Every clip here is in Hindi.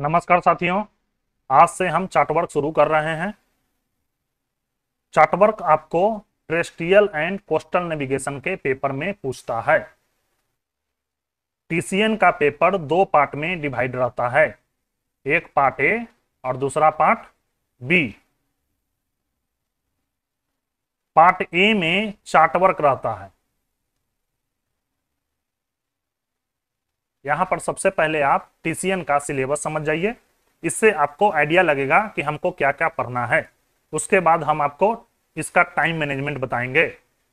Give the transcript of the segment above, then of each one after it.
नमस्कार साथियों, आज से हम चार्टवर्क शुरू कर रहे हैं। चार्टवर्क आपको टेरेस्ट्रियल एंड कोस्टल नेविगेशन के पेपर में पूछता है। टीसीएन का पेपर दो पार्ट में डिवाइड रहता है। एक पार्ट ए और दूसरा पार्ट बी। पार्ट ए में चार्टवर्क रहता है। यहाँ पर सबसे पहले आप टीसीएन का सिलेबस समझ जाइए। इससे आपको आइडिया लगेगा कि हमको क्या क्या पढ़ना है। उसके बाद हम आपको इसका टाइम मैनेजमेंट बताएँगे,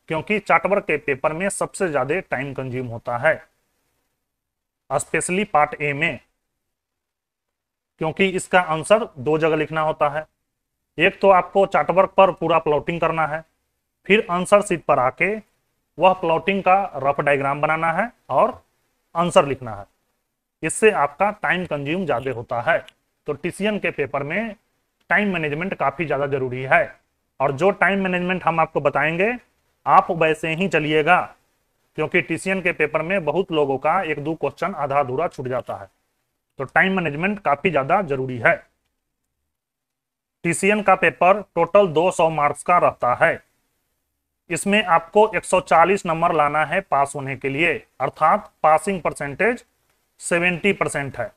क्योंकि चार्टवर्क के पेपर में सबसे ज़्यादा टाइम कंज्यूम होता है। स्पेशली पार्ट ए में, क्योंकि इसका आंसर दो जगह लिखना होता है। एक तो आपको चार्टवर्क पर पूरा प्लॉटिंग करना है, फिर आंसर सीट पर आके वह प्लॉटिंग का रफ डायग्राम बनाना है और आंसर लिखना है। इससे आपका टाइम कंज्यूम ज़्यादा होता है। तो टीसीएन के पेपर में टाइम मैनेजमेंट काफ़ी ज़्यादा ज़रूरी है। और जो टाइम मैनेजमेंट हम आपको बताएँगे, आप वैसे ही चलिएगा, क्योंकि टीसीएन के पेपर में बहुत लोगों का एक दो क्वेश्चन आधा अधूरा छूट जाता है। तो टाइम मैनेजमेंट काफ़ी ज़्यादा ज़रूरी है। टीसीएन का पेपर टोटल 200 मार्क्स का रहता है। इसमें आपको 140 नंबर लाना है पास होने के लिए। अर्थात पासिंग परसेंटेज 70 परसेंट है।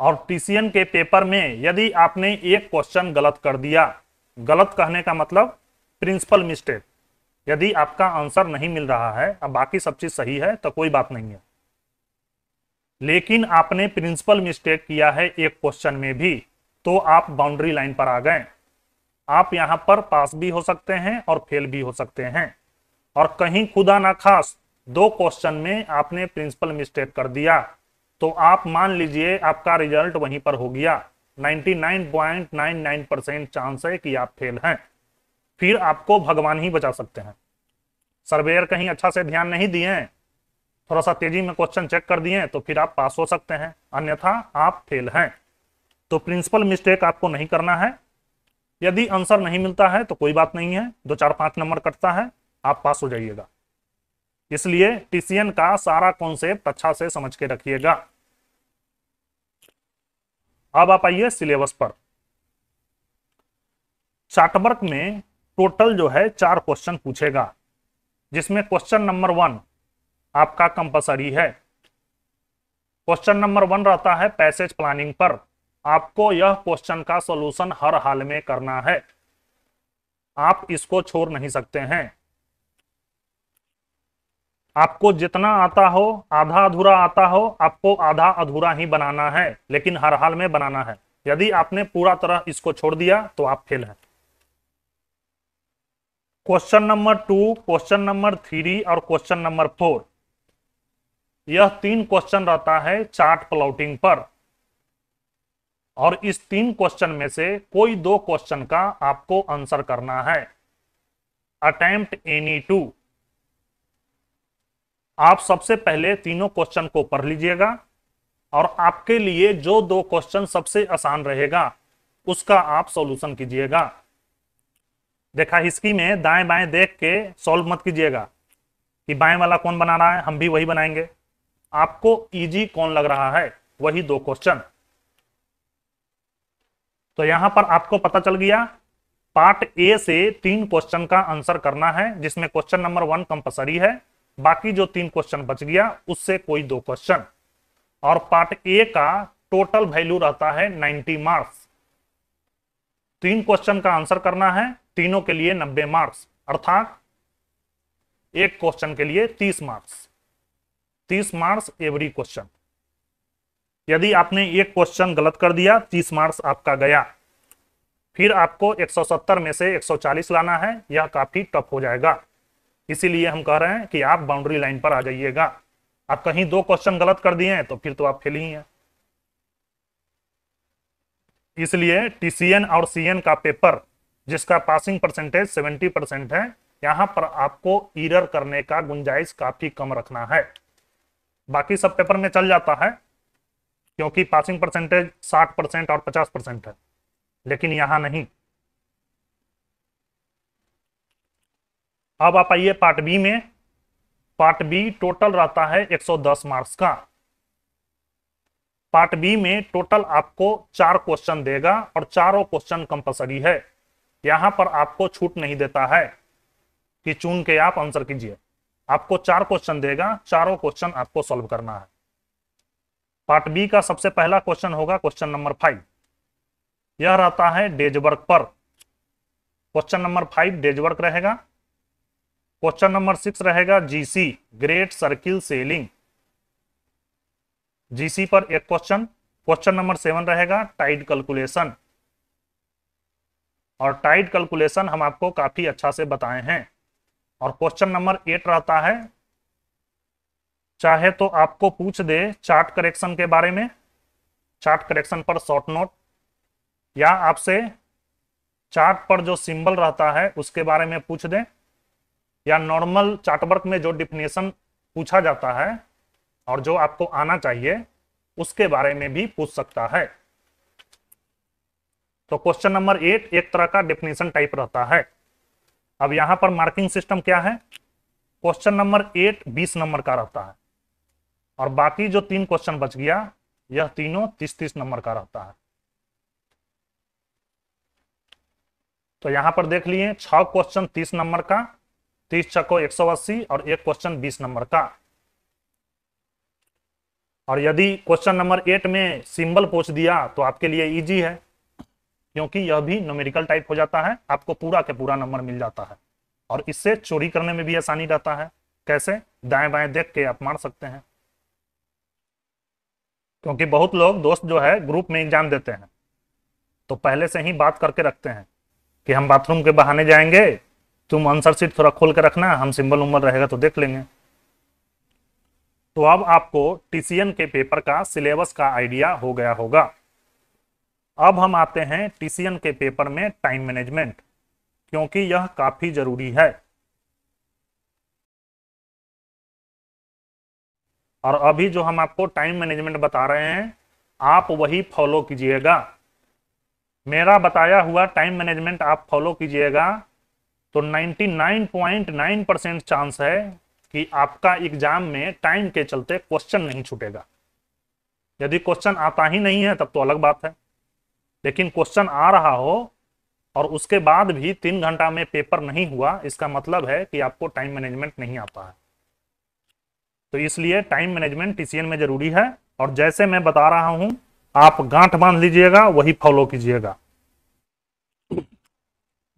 और टीसीएन के पेपर में यदि आपने एक क्वेश्चन गलत कर दिया, गलत कहने का मतलब प्रिंसिपल मिस्टेक। यदि आपका आंसर नहीं मिल रहा है, अब बाकी सब चीज़ सही है तो कोई बात नहीं है। लेकिन आपने प्रिंसिपल मिस्टेक किया है एक क्वेश्चन में भी तो आप बाउंड्री लाइन पर आ गए। आप यहाँ पर पास भी हो सकते हैं और फेल भी हो सकते हैं। और कहीं खुदा ना खास, दो क्वेश्चन में आपने प्रिंसिपल मिस्टेक कर दिया। तो आप मान लीजिए आपका रिज़ल्ट वहीं पर हो गया। 99.99 परसेंट चांस है कि आप फेल हैं। फिर आपको भगवान ही बचा सकते हैं। सर्वेयर कहीं अच्छा से ध्यान नहीं दिए, थोड़ा सा तेज़ी में क्वेश्चन चेक कर दिए तो फिर आप पास हो सकते हैं। अन्यथा आप फेल हैं। तो प्रिंसिपल मिस्टेक आपको नहीं करना है। यदि आंसर नहीं मिलता है तो कोई बात नहीं है। दो चार पाँच नंबर कटता है, आप पास हो जाइएगा। इसलिए टीसीएन का सारा कॉन्सेप्ट अच्छा से समझ के रखिएगा। अब आप आइए सिलेबस पर। चार्टवर्क में टोटल जो है, चार क्वेश्चन पूछेगा, जिसमें क्वेश्चन नंबर वन आपका कंपलसरी है। क्वेश्चन नंबर वन रहता है पैसेज प्लानिंग पर। आपको यह क्वेश्चन का सॉल्यूशन हर हाल में करना है। आप इसको छोड़ नहीं सकते हैं। आपको जितना आता हो, आधा अधूरा आता हो, आपको आधा अधूरा ही बनाना है, लेकिन हर हाल में बनाना है। यदि आपने पूरा तरह इसको छोड़ दिया तो आप फेल हैं। Question number two question number three और क्वेश्चन नंबर फोर यह तीन क्वेश्चन रहता है चार्ट प्लॉटिंग पर। और इस तीन क्वेश्चन में से कोई दो क्वेश्चन का आपको आंसर करना है। अटेम्प्ट एनी टू आप सबसे पहले तीनों क्वेश्चन को पढ़ लीजिएगा और आपके लिए जो दो क्वेश्चन सबसे आसान रहेगा, उसका आप सॉल्यूशन कीजिएगा। देखा हिस्की में दाएँ बाएँ देख के सॉल्व मत कीजिएगा कि बाएँ वाला कौन बना रहा है, हम भी वही बनाएँगे। आपको इजी कौन लग रहा है, वही दो क्वेश्चन तो यहाँ पर आपको पता चल गया पार्ट ए से तीन क्वेश्चन का आंसर करना है, जिसमें क्वेश्चन नंबर वन कंपलसरी है, बाकी जो तीन क्वेश्चन बच गया, उससे कोई दो क्वेश्चन और पार्ट ए का टोटल वैल्यू रहता है 90 मार्क्स तीन क्वेश्चन का आंसर करना है, तीनों के लिए 90 मार्क्स अर्थात एक क्वेश्चन के लिए 30 मार्क्स 30 मार्क्स एवरी क्वेश्चन यदि आपने एक क्वेश्चन गलत कर दिया 30 मार्क्स आपका गया। फिर आपको 170 में से 140 लाना है, यह काफ़ी टफ हो जाएगा। इसीलिए हम कह रहे हैं कि आप बाउंड्री लाइन पर आ जाइएगा। आप कहीं दो क्वेश्चन गलत कर दिए हैं तो फिर तो आप फेल ही हैं। इसलिए टीसीएन और सीएन का पेपर, जिसका पासिंग परसेंटेज 70 परसेंट है, यहाँ पर आपको ईरर करने का गुंजाइश काफ़ी कम रखना है। बाकी सब पेपर में चल जाता है। क्योंकि पासिंग परसेंटेज 60 परसेंट और 50 परसेंट है। लेकिन यहाँ नहीं। अब आप आइए पार्ट बी में। पार्ट बी टोटल रहता है 110 मार्क्स का। पार्ट बी में टोटल आपको चार क्वेश्चन देगा और चारों क्वेश्चन कंपलसरी है। यहाँ पर आपको छूट नहीं देता है कि चुन के आप आंसर कीजिए। आपको चार क्वेश्चन देगा, चारों क्वेश्चन आपको सॉल्व करना है। पार्ट बी का सबसे पहला क्वेश्चन होगा, क्वेश्चन नंबर फाइव यह रहता है डेज़ वर्क पर। Question number five day's work रहेगा। क्वेश्चन नंबर सिक्स रहेगा GC great circle sailing GC पर एक क्वेश्चन क्वेश्चन नंबर सेवन रहेगा टाइड कैलकुलेशन और टाइड कैलकुलेशन हम आपको काफ़ी अच्छा से बताए हैं। और क्वेश्चन नंबर एट रहता है चाहे तो आपको पूछ दे चार्ट करेक्शन के बारे में, चार्ट करेक्शन पर शॉर्ट नोट, या आपसे चार्ट पर जो सिंबल रहता है उसके बारे में पूछ दें, या नॉर्मल चार्टवर्क में जो डिफिनेशन पूछा जाता है और जो आपको आना चाहिए, उसके बारे में भी पूछ सकता है। तो क्वेश्चन नंबर एट, एक तरह का डेफिनेशन टाइप रहता है। अब यहाँ पर मार्किंग सिस्टम क्या है? क्वेश्चन नंबर एट बीस नंबर का रहता है। और बाकी जो तीन क्वेश्चन बच गया, यह तीनों तीस तीस नंबर का रहता है। तो यहाँ पर देख लिए छह क्वेश्चन तीस नंबर का, तीस छको एक सौ अस्सी और एक क्वेश्चन बीस नंबर का। और यदि क्वेश्चन नंबर एट में सिंबल पूछ दिया तो आपके लिए इजी है, क्योंकि यह भी नोमेरिकल टाइप हो जाता है, आपको पूरा के पूरा नंबर मिल जाता है। और इससे चोरी करने में भी आसानी रहता है। कैसे? दाएँ बाएँ देख के आप मार सकते हैं। क्योंकि बहुत लोग दोस्त जो है ग्रुप में एग्ज़ाम देते हैं। तो पहले से ही बात करके रखते हैं कि हम बाथरूम के बहाने जाएँगे, तुम आंसर सीट थोड़ा खोल के रखना, हम सिंबल उम्बल रहेगा तो देख लेंगे। तो अब आपको टीसीएन के पेपर का सिलेबस का आइडिया हो गया होगा। अब हम आते हैं टीसीएन के पेपर में टाइम मैनेजमेंट क्योंकि यह काफ़ी ज़रूरी है। और अभी जो हम आपको टाइम मैनेजमेंट बता रहे हैं, आप वही फॉलो कीजिएगा। मेरा बताया हुआ टाइम मैनेजमेंट आप फॉलो कीजिएगा तो 99.9 परसेंट चांस है कि आपका एग्ज़ाम में टाइम के चलते क्वेश्चन नहीं छूटेगा। यदि क्वेश्चन आता ही नहीं है, तब तो अलग बात है। लेकिन क्वेश्चन आ रहा हो और उसके बाद भी तीन घंटा में पेपर नहीं हुआ, इसका मतलब है कि आपको टाइम मैनेजमेंट नहीं आता है तो इसलिए टाइम मैनेजमेंट टीसीएन में ज़रूरी है। और जैसे मैं बता रहा हूँ, आप गांठ बाँध लीजिएगा, वही फॉलो कीजिएगा।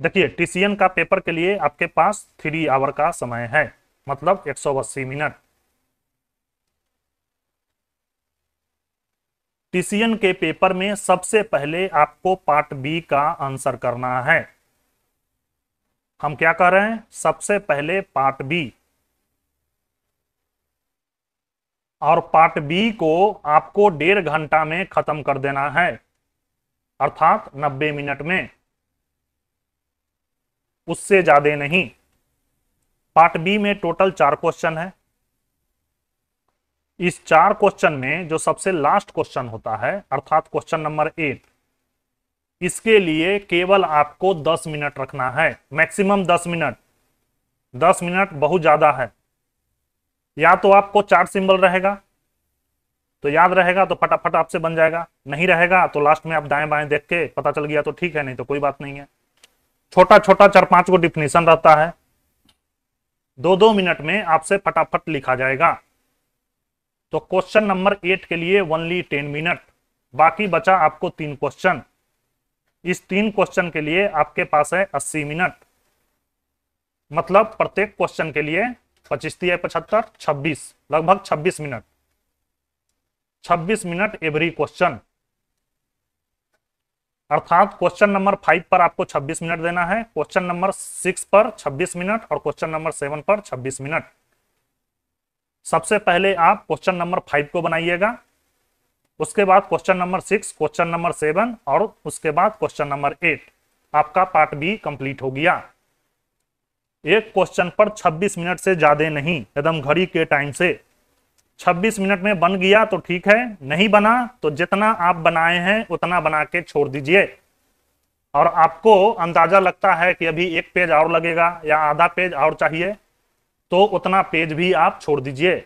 देखिए टीसीएन का पेपर के लिए आपके पास थ्री आवर का समय है मतलब 180 मिनट। टीसीएन के पेपर में सबसे पहले आपको पार्ट बी का आंसर करना है। हम क्या कर रहे हैं? सबसे पहले पार्ट बी और पार्ट बी को आपको डेढ़ घंटा में खत्म कर देना है। अर्थात 90 मिनट में। उससे ज़्यादा नहीं। पार्ट बी में टोटल चार क्वेश्चन है। इस चार क्वेश्चन में जो सबसे लास्ट क्वेश्चन होता है, अर्थात क्वेश्चन नंबर एट इसके लिए केवल आपको 10 मिनट रखना है। Maximum 10 minute. 10 मिनट बहुत ज़्यादा है। या तो आपको चार सिंबल रहेगा तो याद रहेगा तो फटाफट आपसे बन जाएगा। नहीं रहेगा तो लास्ट में आप दाएँ बाएँ देख के पता चल गया तो ठीक है, नहीं तो कोई बात नहीं है। छोटा छोटा चार पाँच को डिफिनेशन रहता है। दो दो मिनट में आपसे फटाफट लिखा जाएगा। तो क्वेश्चन नंबर एट के लिए ओनली टेन मिनट बाकी बचा आपको तीन क्वेश्चन इस तीन क्वेश्चन के लिए आपके पास है अस्सी मिनट मतलब प्रत्येक क्वेश्चन के लिए पच्चीस है पचहत्तर, छब्बीस, लगभग छब्बीस मिनट। छब्बीस मिनट एवरी क्वेश्चन अर्थात क्वेश्चन नंबर फाइव पर आपको 26 मिनट देना है क्वेश्चन नंबर सिक्स पर 26 मिनट और क्वेश्चन नंबर सेवन पर 26 मिनट। सबसे पहले आप क्वेश्चन नंबर फाइव को बनाइएगा, उसके बाद question number six question number seven और उसके बाद क्वेश्चन नंबर एट आपका पार्ट बी कंप्लीट हो गया। एक क्वेश्चन पर 26 मिनट से ज़्यादा नहीं एकदम घड़ी के टाइम से। 26 मिनट में बन गया तो ठीक है, नहीं बना तो जितना आप बनाए हैं उतना बना के छोड़ दीजिए। और आपको अंदाज़ा लगता है कि अभी एक पेज और लगेगा या आधा पेज और चाहिए तो उतना पेज भी आप छोड़ दीजिए।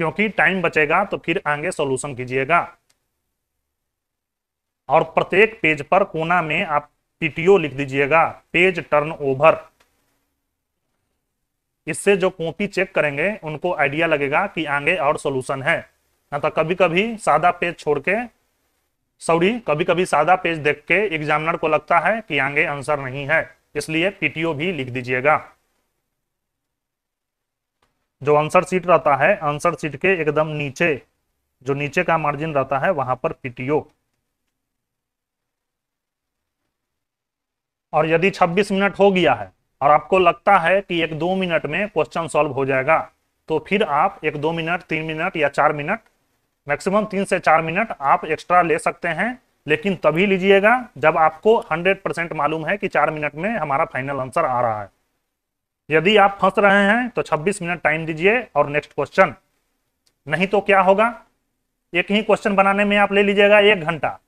क्योंकि टाइम बचेगा तो फिर आगे सॉल्यूशन कीजिएगा। और प्रत्येक पेज पर कोना में आप पीटीओ लिख दीजिएगा पेज टर्न ओवर इससे जो कॉपी चेक करेंगे, उनको आइडिया लगेगा कि आगे और सोल्यूशन है। ना तो कभी कभी सादा पेज छोड़ के सॉरी कभी कभी सादा पेज देख के एग्जामिनर को लगता है कि आगे आंसर नहीं है, इसलिए पीटीओ भी लिख दीजिएगा। जो आंसर सीट रहता है आंसर सीट के एकदम नीचे, जो नीचे का मार्जिन रहता है, वहाँ पर पीटीओ और यदि 26 मिनट हो गया है और आपको लगता है कि एक दो मिनट में क्वेश्चन सॉल्व हो जाएगा तो फिर आप एक दो मिनट, तीन मिनट या चार मिनट मैक्सिमम तीन से चार मिनट आप एक्स्ट्रा ले सकते हैं। लेकिन तभी लीजिएगा जब आपको 100 परसेंट मालूम है कि चार मिनट में हमारा फाइनल आंसर आ रहा है। यदि आप फंस रहे हैं तो 26 मिनट टाइम दीजिए और नेक्स्ट क्वेश्चन नहीं तो क्या होगा? एक ही क्वेश्चन बनाने में आप ले लीजिएगा एक घंटा।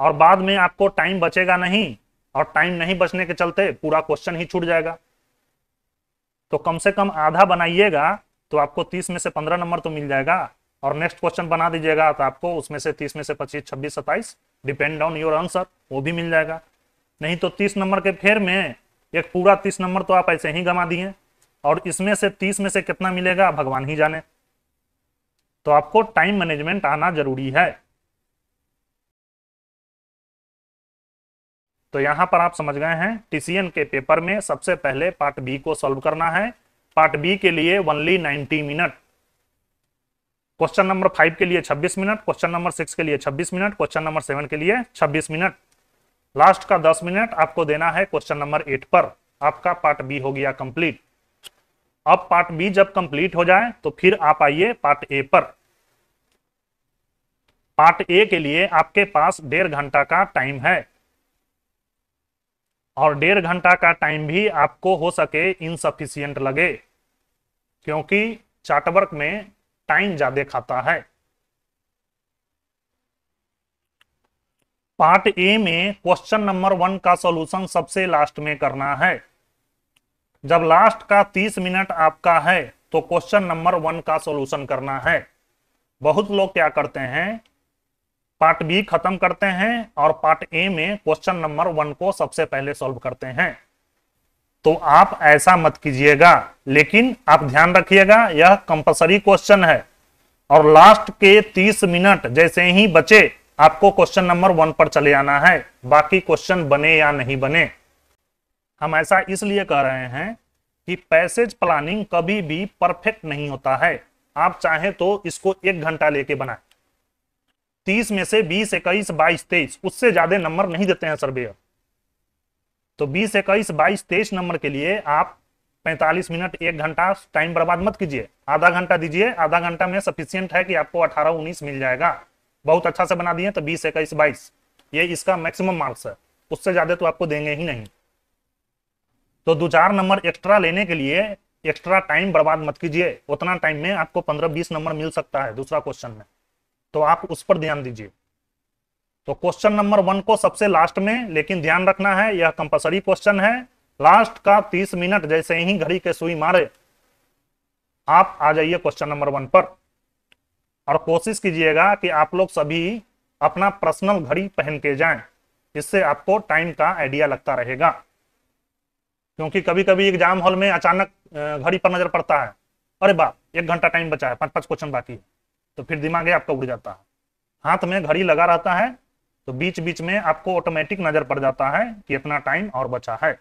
और बाद में आपको टाइम बचेगा नहीं। और टाइम नहीं बचने के चलते पूरा क्वेश्चन ही छूट जाएगा। तो कम से कम आधा बनाइएगा तो आपको तीस में से पंद्रह नंबर तो मिल जाएगा। और नेक्स्ट क्वेश्चन बना दीजिएगा तो आपको उसमें से तीस में से पच्चीस, छब्बीस, सत्ताईस डिपेंड ऑन योर आंसर वो भी मिल जाएगा। नहीं तो तीस नंबर के फेर में एक पूरा तीस नंबर तो आप ऐसे ही गमा दिए। और इसमें से तीस में से कितना मिलेगा, भगवान ही जाने। तो आपको टाइम मैनेजमेंट आना ज़रूरी है। तो यहाँ पर आप समझ गए हैं टीसीएन के पेपर में सबसे पहले पार्ट बी को सॉल्व करना है। पार्ट बी के लिए only 90 minute question number five के लिए 26 मिनट क्वेश्चन नंबर सिक्स के लिए 26 मिनट क्वेश्चन नंबर सेवन के लिए 26 मिनट लास्ट का 10 मिनट आपको देना है क्वेश्चन नंबर एट पर। आपका पार्ट बी हो गया कंप्लीट अब पार्ट बी जब कंप्लीट हो जाए तो फिर आप आइए पार्ट ए पर। पार्ट ए के लिए आपके पास डेढ़ घंटा का टाइम है। और डेढ़ घंटा का टाइम भी आपको हो सके इनसफिशियंट लगे, क्योंकि चार्टवर्क में टाइम ज़्यादा खाता है। पार्ट ए में क्वेश्चन नंबर वन का सॉल्यूशन सबसे लास्ट में करना है। जब लास्ट का तीस मिनट आपका है तो क्वेश्चन नंबर वन का सॉल्यूशन करना है। बहुत लोग क्या करते हैं पार्ट बी खत्म करते हैं और पार्ट ए में क्वेश्चन नंबर वन को सबसे पहले सॉल्व करते हैं। तो आप ऐसा मत कीजिएगा, लेकिन आप ध्यान रखिएगा, यह कंपलसरी क्वेश्चन है। और लास्ट के 30 मिनट जैसे ही बचे, आपको क्वेश्चन नंबर वन पर चले आना है। बाकी क्वेश्चन बने या नहीं बने। हम ऐसा इसलिए कह रहे हैं कि पैसेज प्लानिंग कभी भी परफेक्ट नहीं होता है। आप चाहे तो इसको एक घंटा लेके बनाए। तीस में से बीस इक्कीस बाईस तेईस, उससे ज़्यादा नंबर नहीं देते हैं सर्वे तो बीस इक्कीस बाईस तेईस नंबर के लिए आप पैंतालीस मिनट, एक घंटा टाइम बर्बाद मत कीजिए। आधा घंटा दीजिए, आधा घंटा में सफिशियंट है कि आपको अठारह उन्नीस मिल जाएगा। बहुत अच्छा से बना दिए तो बीस इक्कीस बाईस, ये इसका मैक्सिमम मार्क्स है। उससे ज़्यादा तो आपको देंगे ही नहीं। तो दो चार नंबर एक्स्ट्रा लेने के लिए एक्स्ट्रा टाइम बर्बाद मत कीजिए। उतना टाइम में आपको पंद्रह बीस नंबर मिल सकता है दूसरा क्वेश्चन में। तो आप उस पर ध्यान दीजिए। तो क्वेश्चन नंबर वन को सबसे लास्ट में, लेकिन ध्यान रखना है, यह कंपलसरी क्वेश्चन है। लास्ट का तीस मिनट जैसे ही घड़ी के सुई मारे, आप आ जाइए क्वेश्चन नंबर वन पर। और कोशिश कीजिएगा कि आप लोग सभी अपना पर्सनल घड़ी पहन के जाएँ। इससे आपको टाइम का आइडिया लगता रहेगा। क्योंकि कभी कभी एग्ज़ाम हॉल में अचानक घड़ी पर नज़र पड़ता है। अरे बाप, एक घंटा टाइम बचा है पाँच पाँच क्वेश्चन बाकी है। तो फिर दिमाग आपका उड़ जाता है। हाथ में घड़ी लगा रहता है तो बीच बीच में आपको ऑटोमेटिक नज़र पड़ जाता है कि इतना टाइम और बचा है।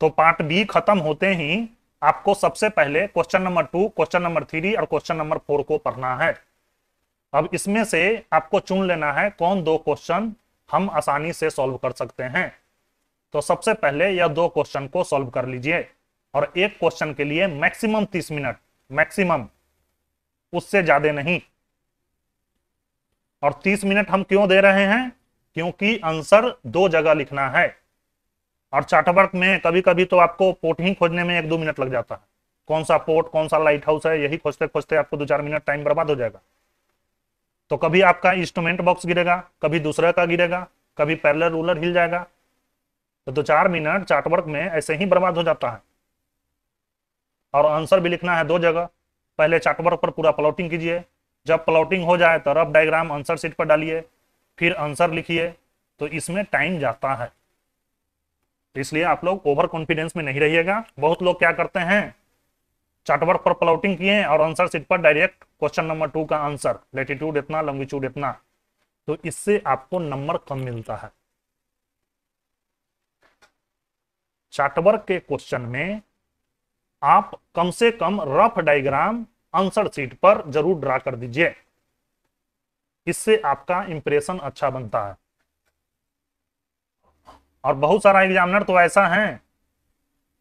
तो पार्ट बी खत्म होते ही आपको सबसे पहले question number two question number three और क्वेश्चन नंबर फोर को पढ़ना है। अब इसमें से आपको चुन लेना है कौन दो क्वेश्चन हम आसानी से सॉल्व कर सकते हैं। तो सबसे पहले यह दो क्वेश्चन को सॉल्व कर लीजिए और एक क्वेश्चन के लिए मैक्सिमम तीस मिनट मैक्सिमम उससे ज़्यादा नहीं। और 30 मिनट हम क्यों दे रहे हैं? क्योंकि आंसर दो जगह लिखना है। और चार्टवर्क में कभी कभी तो आपको पोर्ट ही खोजने में एक दो मिनट लग जाता है। कौन सा पोर्ट, कौन सा लाइट हाउस है, यही खोजते खोजते आपको दो चार मिनट टाइम बर्बाद हो जाएगा। तो कभी आपका इंस्ट्रूमेंट बॉक्स गिरेगा, कभी दूसरा का गिरेगा, कभी पैरलर रूलर हिल जाएगा। तो दो चार मिनट चार्टवर्क में ऐसे ही बर्बाद हो जाता है। और आंसर भी लिखना है दो जगह। पहले चार्टवर्क पर पूरा प्लॉटिंग कीजिए। जब प्लॉटिंग हो जाए तो रफ डायग्राम आंसर सीट पर डालिए, फिर आंसर लिखिए। तो इसमें टाइम जाता है। इसलिए आप लोग ओवर कॉन्फिडेंस में नहीं रहिएगा। बहुत लोग क्या करते हैं? चार्टवर्क पर प्लॉटिंग किए और आंसर सीट पर डायरेक्ट क्वेश्चन नंबर टू का आंसर लेटीट्यूड इतना लॉन्गिट्यूड इतना। तो इससे आपको नंबर कम मिलता है। चार्टवर्क के क्वेश्चन में आप कम से कम रफ डायग्राम आंसर सीट पर ज़रूर ड्रा कर दीजिए। इससे आपका इंप्रेशन अच्छा बनता है। और बहुत सारा एग्जामिनर तो ऐसा है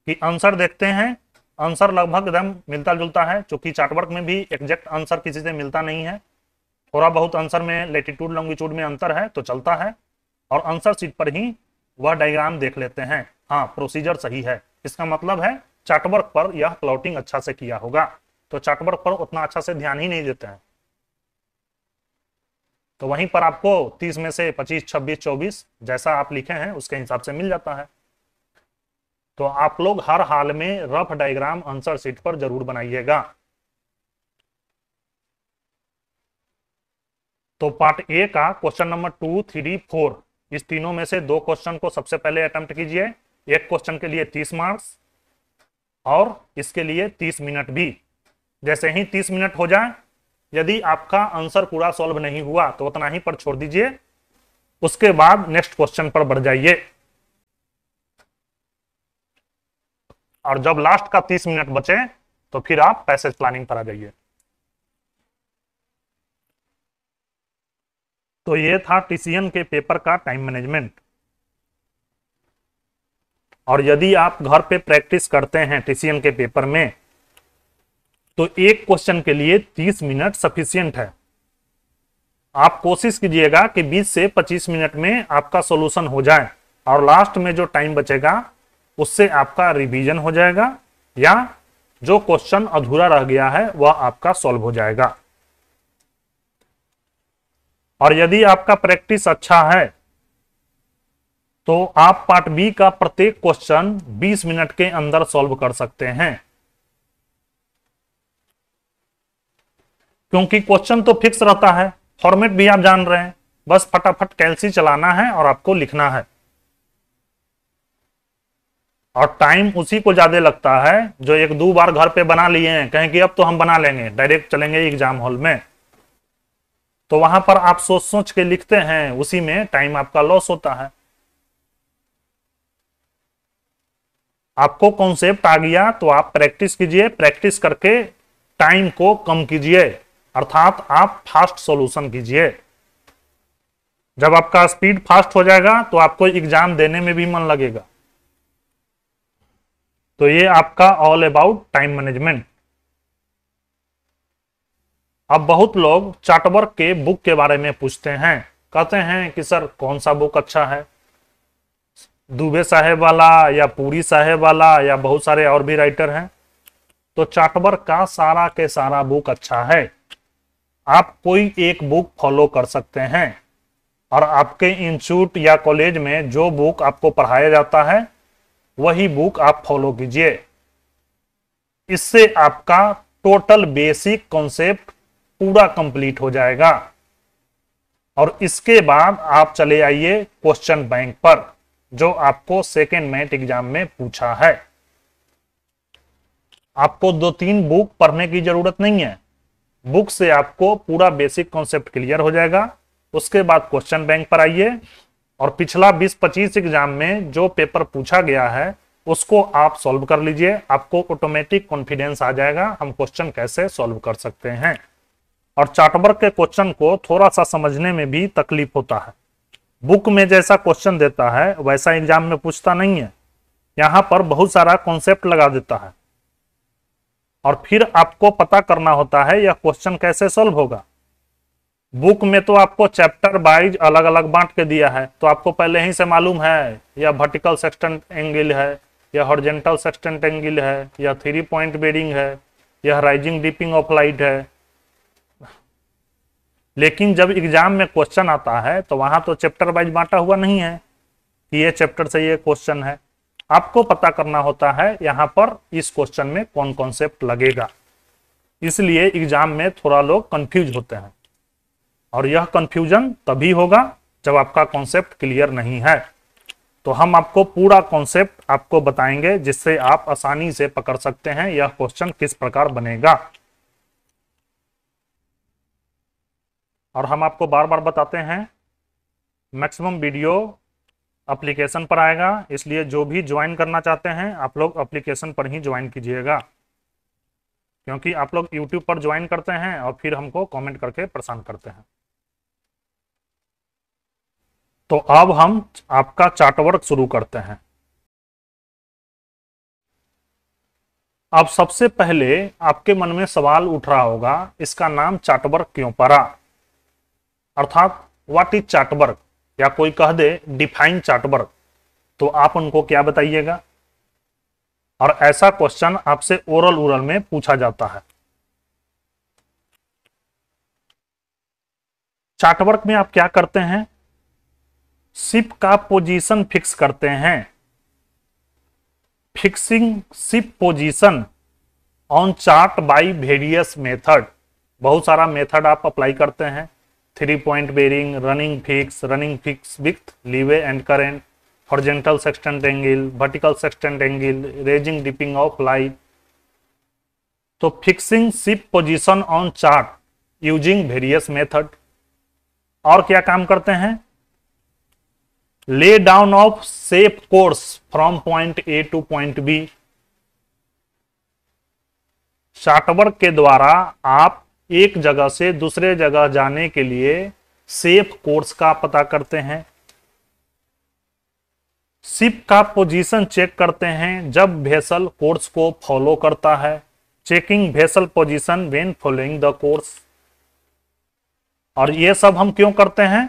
कि आंसर देखते हैं, आंसर लगभग एकदम मिलता जुलता है क्योंकि चार्टवर्क में भी एग्जैक्ट आंसर किसी से मिलता नहीं है। थोड़ा बहुत आंसर में लेटीट्यूड लॉन्गिट्यूड में अंतर है तो चलता है। और आंसर सीट पर ही वह डायग्राम देख लेते हैं। हाँ प्रोसीजर सही है। इसका मतलब है चार्टवर्क पर यह प्लॉटिंग अच्छा से किया होगा। तो चार्टवर्क पर उतना अच्छा से ध्यान ही नहीं देते हैं। तो वहीं पर आपको 30 में से 25, 26, 24 जैसा आप लिखे हैं उसके हिसाब से मिल जाता है। तो आप लोग हर हाल में रफ डायग्राम आंसर सीट पर ज़रूर बनाइएगा। तो पार्ट ए का question number two three four इस तीनों में से दो क्वेश्चन को सबसे पहले अटेम्प्ट कीजिए। एक क्वेश्चन के लिए तीस मार्क्स और इसके लिए तीस मिनट भी। जैसे ही तीस मिनट हो जाए, यदि आपका आंसर पूरा सॉल्व नहीं हुआ तो उतना ही पर छोड़ दीजिए। उसके बाद नेक्स्ट क्वेश्चन पर बढ़ जाइए। और जब लास्ट का तीस मिनट बचे तो फिर आप पैसेज प्लानिंग पर आ जाइए। तो ये था टीसीएन के पेपर का टाइम मैनेजमेंट और यदि आप घर पे प्रैक्टिस करते हैं टीसीएन के पेपर में तो एक क्वेश्चन के लिए 30 मिनट सफिशियंट है। आप कोशिश कीजिएगा कि 20 से 25 मिनट में आपका सॉल्यूशन हो जाए और लास्ट में जो टाइम बचेगा, उससे आपका रिवीजन हो जाएगा या जो क्वेश्चन अधूरा रह गया है, वह आपका सॉल्व हो जाएगा। और यदि आपका प्रैक्टिस अच्छा है तो आप पार्ट बी का प्रत्येक क्वेश्चन 20 मिनट के अंदर सॉल्व कर सकते हैं। क्योंकि क्वेश्चन तो फिक्स रहता है। फॉर्मेट भी आप जान रहे हैं। बस फटाफट कैलसी चलाना है और आपको लिखना है। और टाइम उसी को ज़्यादा लगता है जो एक दो बार घर पे बना लिए हैं। कहें कि अब तो हम बना लेंगे। डायरेक्ट चलेंगे एग्ज़ाम हॉल में। तो वहाँ पर आप सोच सोच के लिखते हैं। उसी में टाइम आपका लॉस होता है। आपको कॉन्सेप्ट आ गया तो आप प्रैक्टिस कीजिए। प्रैक्टिस करके टाइम को कम कीजिए। अर्थात आप फास्ट सॉल्यूशन कीजिए। जब आपका स्पीड फास्ट हो जाएगा तो आपको एग्ज़ाम देने में भी मन लगेगा। तो ये आपका ऑल अबाउट टाइम मैनेजमेंट अब बहुत लोग चार्टवर्क के बुक के बारे में पूछते हैं। कहते हैं कि, सर, कौन सा बुक अच्छा है? दुबे साहेब वाला या पूरी साहेब वाला या बहुत सारे और भी राइटर हैं? तो चार्टवर्क का सारा के सारा बुक अच्छा है। आप कोई एक बुक फॉलो कर सकते हैं। और आपके इंस्टीट्यूट या कॉलेज में जो बुक आपको पढ़ाया जाता है, वही बुक आप फॉलो कीजिए। इससे आपका टोटल बेसिक कॉन्सेप्ट पूरा कंप्लीट हो जाएगा। और इसके बाद आप चले आइए क्वेश्चन बैंक पर, जो आपको सेकेंड मैट एग्ज़ाम में पूछा है। आपको दो तीन बुक पढ़ने की ज़रूरत नहीं है। बुक से आपको पूरा बेसिक कॉन्सेप्ट क्लियर हो जाएगा। उसके बाद क्वेश्चन बैंक पर आइए और पिछला 20-25 एग्ज़ाम में जो पेपर पूछा गया है, उसको आप सॉल्व कर लीजिए। आपको ऑटोमेटिक कॉन्फिडेंस आ जाएगा हम क्वेश्चन कैसे सॉल्व कर सकते हैं। और चार्टवर्क के क्वेश्चन को थोड़ा सा समझने में भी तकलीफ़ होता है। बुक में जैसा क्वेश्चन देता है, वैसा एग्ज़ाम में पूछता नहीं है। यहाँ पर बहुत सारा कॉन्सेप्ट लगा देता है। और फिर आपको पता करना होता है यह क्वेश्चन कैसे सोल्व होगा। बुक में तो आपको चैप्टर वाइज अलग अलग बांट के दिया है तो आपको पहले ही से मालूम है या वर्टिकल सेक्सटेंट एंगल है या हॉर्जेंटल सेक्सटेंट एंगल है या थ्री पॉइंट बेरिंग है या राइजिंग डिपिंग ऑफ़ लाइट है। लेकिन जब एग्ज़ाम में क्वेश्चन आता है तो वहाँ तो चैप्टर वाइज बांटा हुआ नहीं है, कि ये चैप्टर से ये क्वेश्चन है। आपको पता करना होता है यहाँ पर इस क्वेश्चन में कौन कॉन्सेप्ट लगेगा। इसलिए एग्ज़ाम में थोड़ा लोग कंफ्यूज होते हैं। और यह कंफ्यूजन तभी होगा जब आपका कॉन्सेप्ट क्लियर नहीं है। तो हम आपको पूरा कॉन्सेप्ट आपको बताएँगे, जिससे आप आसानी से पकड़ सकते हैं यह क्वेश्चन किस प्रकार बनेगा। और हम आपको बार बार बताते हैं मैक्सिमम वीडियो एप्लीकेशन पर आएगा। इसलिए जो भी ज्वाइन करना चाहते हैं, आप लोग अप्लीकेशन पर ही ज्वाइन कीजिएगा। क्योंकि आप लोग यूट्यूब पर ज्वाइन करते हैं और फिर हमको कमेंट करके परेशान करते हैं। तो अब हम आपका चार्ट वर्क शुरू करते हैं। अब सबसे पहले आपके मन में सवाल उठ रहा होगा, इसका नाम चार्टवर्क क्यों पड़ा? अर्थात व्हाट इज़ चार्टवर्क या कोई कह दे डिफाइन चार्टवर्क तो आप उनको क्या बताइएगा? और ऐसा क्वेश्चन आपसे ओरल ओरल में पूछा जाता है। चार्टवर्क में आप क्या करते हैं? शिप का पोजीशन फिक्स करते हैं। Fixing ship position on chart by various method बहुत सारा मेथड आप अप्लाई करते हैं। Three point bearing running fix running fix with leeway and current horizontal sextant angle vertical sextant angle raising dipping of light तो fixing ship position on chart using various method और क्या काम करते हैं? Lay down of safe course from point A to point B chartwork के द्वारा आप एक जगह से दूसरे जगह जाने के लिए सेफ़ कोर्स का पता करते हैं। शिप का पोजीशन चेक करते हैं जब भेसल कोर्स को फॉलो करता है। Checking vessel position when following the course और ये सब हम क्यों करते हैं?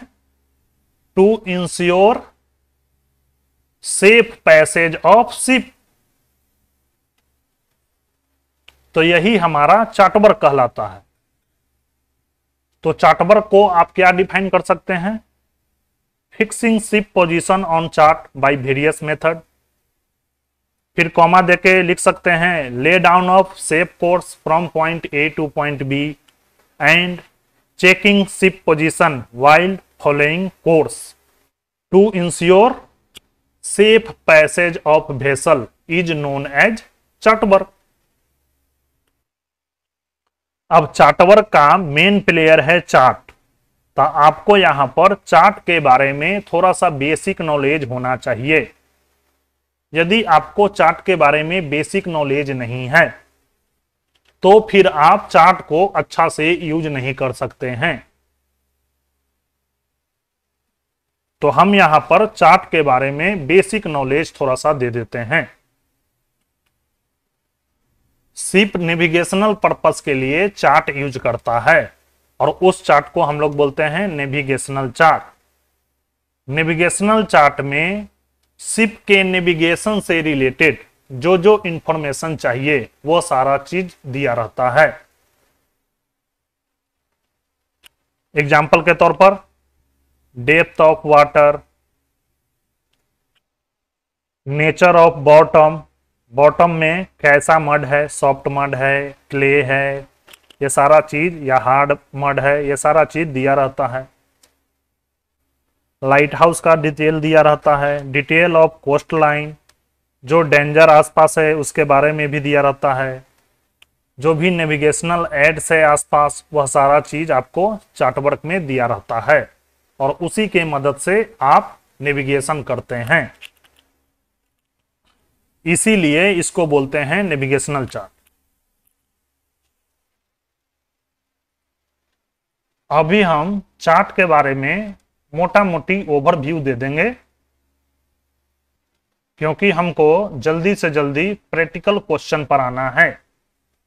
To ensure safe passage of ship तो यही हमारा चार्टवर्क कहलाता है। तो चार्टवर्क को आप क्या डिफाइन कर सकते हैं? Fixing ship position on chart by various method फिर कॉमा देके लिख सकते हैं lay down of safe course from point A to point B and checking ship position while following course to ensure safe passage of vessel is known as chartwork अब चार्टवर्क का मेन प्लेयर है चार्ट तो आपको यहाँ पर चार्ट के बारे में थोड़ा सा बेसिक नॉलेज होना चाहिए। यदि आपको चार्ट के बारे में बेसिक नॉलेज नहीं है तो फिर आप चार्ट को अच्छा से यूज़ नहीं कर सकते हैं। तो हम यहाँ पर चार्ट के बारे में बेसिक नॉलेज थोड़ा सा दे देते हैं। सिप नेविगेशनल पर्पस के लिए चार्ट यूज़ करता है। और उस चार्ट को हम लोग बोलते हैं नेविगेशनल चार्ट नेविगेशनल चार्ट में सिप के नेविगेशन से रिलेटेड जो जो इंफॉर्मेशन चाहिए, वो सारा चीज़ दिया रहता है। एग्ज़ाम्पल के तौर पर depth of water nature of bottom bottom में कैसा मड है सॉफ्ट मड है क्ले है, ये सारा चीज़ या हार्ड मड है, ये सारा चीज़ दिया रहता है। लाइट हाउस का डिटेल दिया रहता है डिटेल ऑफ़ कोस्ट लाइन जो डेंजर आसपास है, उसके बारे में भी दिया रहता है। जो भी नेविगेशनल एड्स है आसपास, वह सारा चीज़ आपको चार्टवर्क में दिया रहता है और उसी के मदद से आप नेविगेशन करते हैं। इसीलिए इसको बोलते हैं नेविगेशनल चार्ट। अभी हम चार्ट के बारे में मोटा मोटी ओवरव्यू दे देंगे, क्योंकि हमको जल्दी से जल्दी प्रैक्टिकल क्वेश्चन पर आना है,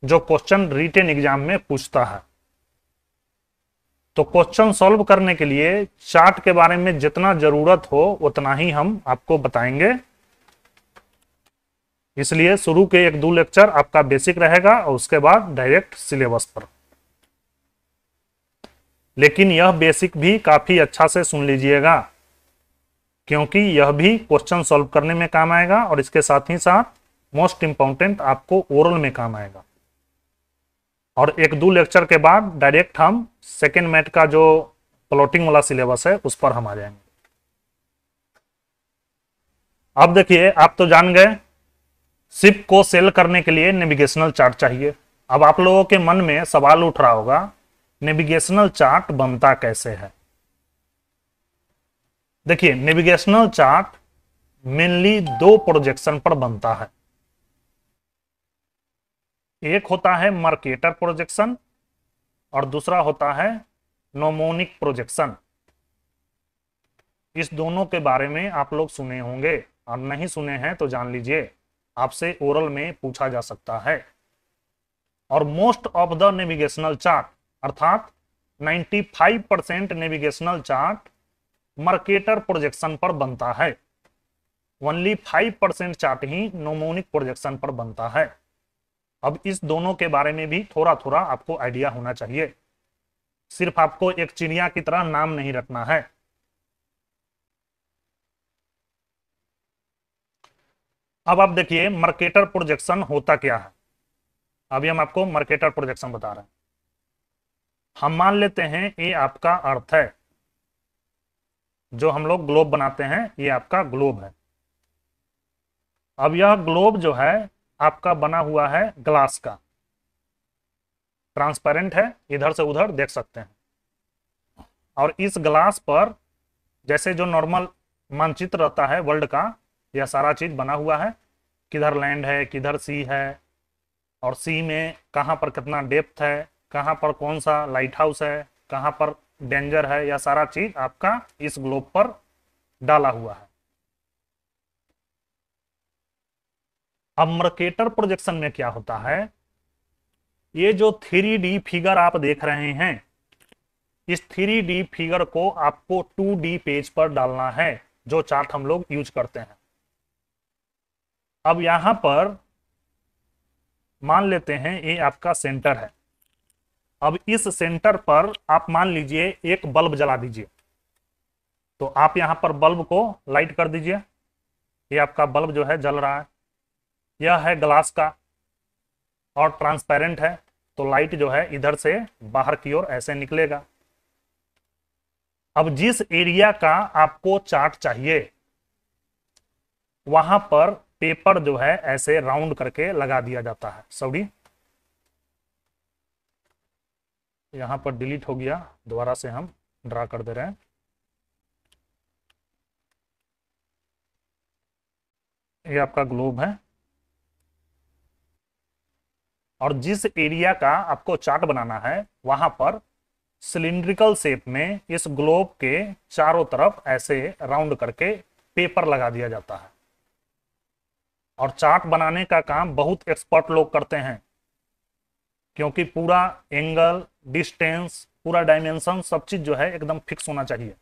जो क्वेश्चन रिटेन एग्ज़ाम में पूछता है। तो क्वेश्चन सॉल्व करने के लिए चार्ट के बारे में जितना ज़रूरत हो उतना ही हम आपको बताएँगे। इसलिए शुरू के एक दो लेक्चर आपका बेसिक रहेगा और उसके बाद डायरेक्ट सिलेबस पर। लेकिन यह बेसिक भी काफ़ी अच्छा से सुन लीजिएगा, क्योंकि यह भी क्वेश्चन सॉल्व करने में काम आएगा और इसके साथ ही साथ मोस्ट इंपॉर्टेंट आपको ओरल में काम आएगा। और एक दो लेक्चर के बाद डायरेक्ट हम सेकेंड मैट का जो प्लॉटिंग वाला सिलेबस है, उस पर हम आ जाएँगे। अब देखिए, आप तो जान गए शिप को सेल करने के लिए नेविगेशनल चार्ट चाहिए। अब आप लोगों के मन में सवाल उठ रहा होगा, नेविगेशनल चार्ट बनता कैसे है? देखिए, नेविगेशनल चार्ट मेनली दो प्रोजेक्शन पर बनता है। एक होता है मार्केटर प्रोजेक्शन और दूसरा होता है नोमोनिक प्रोजेक्शन। इस दोनों के बारे में आप लोग सुने होंगे, और नहीं सुने हैं तो जान लीजिए। आपसे ओरल में पूछा जा सकता है। और most of the navigational chart अर्थात 95 percent navigational chart Mercator projection पर बनता है। ओनली 5 परसेंट चार्ट ही नोमोनिक प्रोजेक्शन पर बनता है। अब इस दोनों के बारे में भी थोड़ा थोड़ा आपको आइडिया होना चाहिए। सिर्फ़ आपको एक चिड़िया की तरह नाम नहीं रखना है। अब आप देखिए मार्केटर प्रोजेक्शन होता क्या है? अभी हम आपको मार्केटर प्रोजेक्शन बता रहे हैं। हम मान लेते हैं, ये आपका अर्थ है। जो हम लोग ग्लोब बनाते हैं, ये आपका ग्लोब है। अब यह ग्लोब जो है, आपका बना हुआ है ग्लास का। ट्रांसपेरेंट है, इधर से उधर देख सकते हैं। और इस ग्लास पर, जैसे जो नॉर्मल मानचित्र रहता है वर्ल्ड का यह सारा चीज़ बना हुआ है। किधर लैंड है, किधर सी है, और सी में कहाँ पर कितना डेप्थ है, कहाँ पर कौन सा लाइट हाउस है, कहाँ पर डेंजर है, यह सारा चीज़ आपका इस ग्लोब पर डाला हुआ है। अब मर्केटर प्रोजेक्शन में क्या होता है? ये जो थ्री डी फिगर आप देख रहे हैं, इस थ्री डी फिगर को आपको टू डी पेज पर डालना है, जो चार्ट हम लोग यूज़ करते हैं। अब यहाँ पर मान लेते हैं ये आपका सेंटर है। अब इस सेंटर पर आप मान लीजिए एक बल्ब जला दीजिए। तो आप यहाँ पर बल्ब को लाइट कर दीजिए। ये आपका बल्ब जो है जल रहा है। यह है ग्लास का और ट्रांसपेरेंट है। तो लाइट जो है इधर से बाहर की ओर ऐसे निकलेगा। अब जिस एरिया का आपको चार्ट चाहिए, वहाँ पर पेपर जो है ऐसे राउंड करके लगा दिया जाता है। सॉरी। यहाँ पर डिलीट हो गया। दोबारा से हम ड्रा कर दे रहे हैं। ये आपका ग्लोब है। और जिस एरिया का आपको चार्ट बनाना है, वहाँ पर सिलिंड्रिकल शेप में इस ग्लोब के चारों तरफ़ ऐसे राउंड करके पेपर लगा दिया जाता है। और चार्ट बनाने का काम बहुत एक्सपर्ट लोग करते हैं। क्योंकि पूरा एंगल डिस्टेंस पूरा डायमेंशन सब चीज़ जो है एकदम फिक्स होना चाहिए।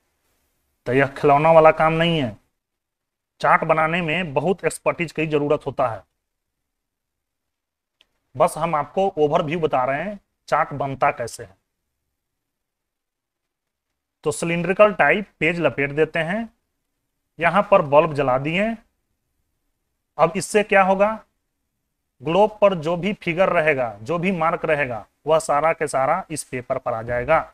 तो यह खिलौना वाला काम नहीं है। चार्ट बनाने में बहुत एक्सपर्टीज की ज़रूरत होता है। बस हम आपको ओवरव्यू बता रहे हैं चार्ट बनता कैसे है। तो सिलिंड्रिकल टाइप पेज लपेट देते हैं। यहाँ पर बल्ब जला दिए। अब इससे क्या होगा? ग्लोब पर जो भी फिगर रहेगा, जो भी मार्क रहेगा, वह सारा के सारा इस पेपर पर आ जाएगा।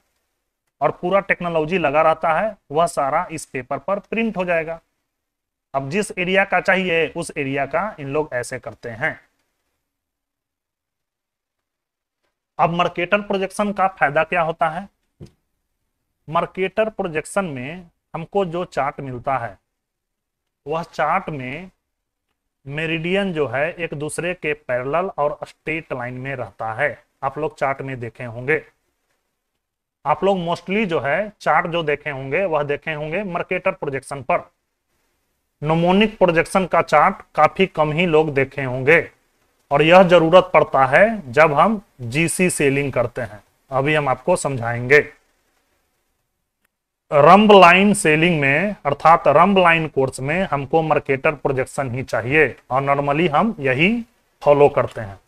और पूरा टेक्नोलॉजी लगा रहता है, वह सारा इस पेपर पर प्रिंट हो जाएगा। अब जिस एरिया का चाहिए, उस एरिया का इन लोग ऐसे करते हैं। अब मार्केटर प्रोजेक्शन का फ़ायदा क्या होता है? मार्केटर प्रोजेक्शन में हमको जो चार्ट मिलता है, वह चार्ट में मेरिडियन जो है, एक दूसरे के पैरेलल और स्ट्रेट लाइन में रहता है। आप लोग चार्ट में देखे होंगे। आप लोग मोस्टली जो है, चार्ट जो देखे होंगे, वह देखे होंगे मार्केटर प्रोजेक्शन पर। नोमोनिक प्रोजेक्शन का चार्ट काफ़ी कम ही लोग देखे होंगे। और यह ज़रूरत पड़ता है जब हम जीसी सेलिंग करते हैं। अभी हम आपको समझाएँगे। रंब लाइन सेलिंग में, अर्थात रंब लाइन कोर्स में हमको मार्केटर प्रोजेक्शन ही चाहिए। और नॉर्मली हम यही फॉलो करते हैं।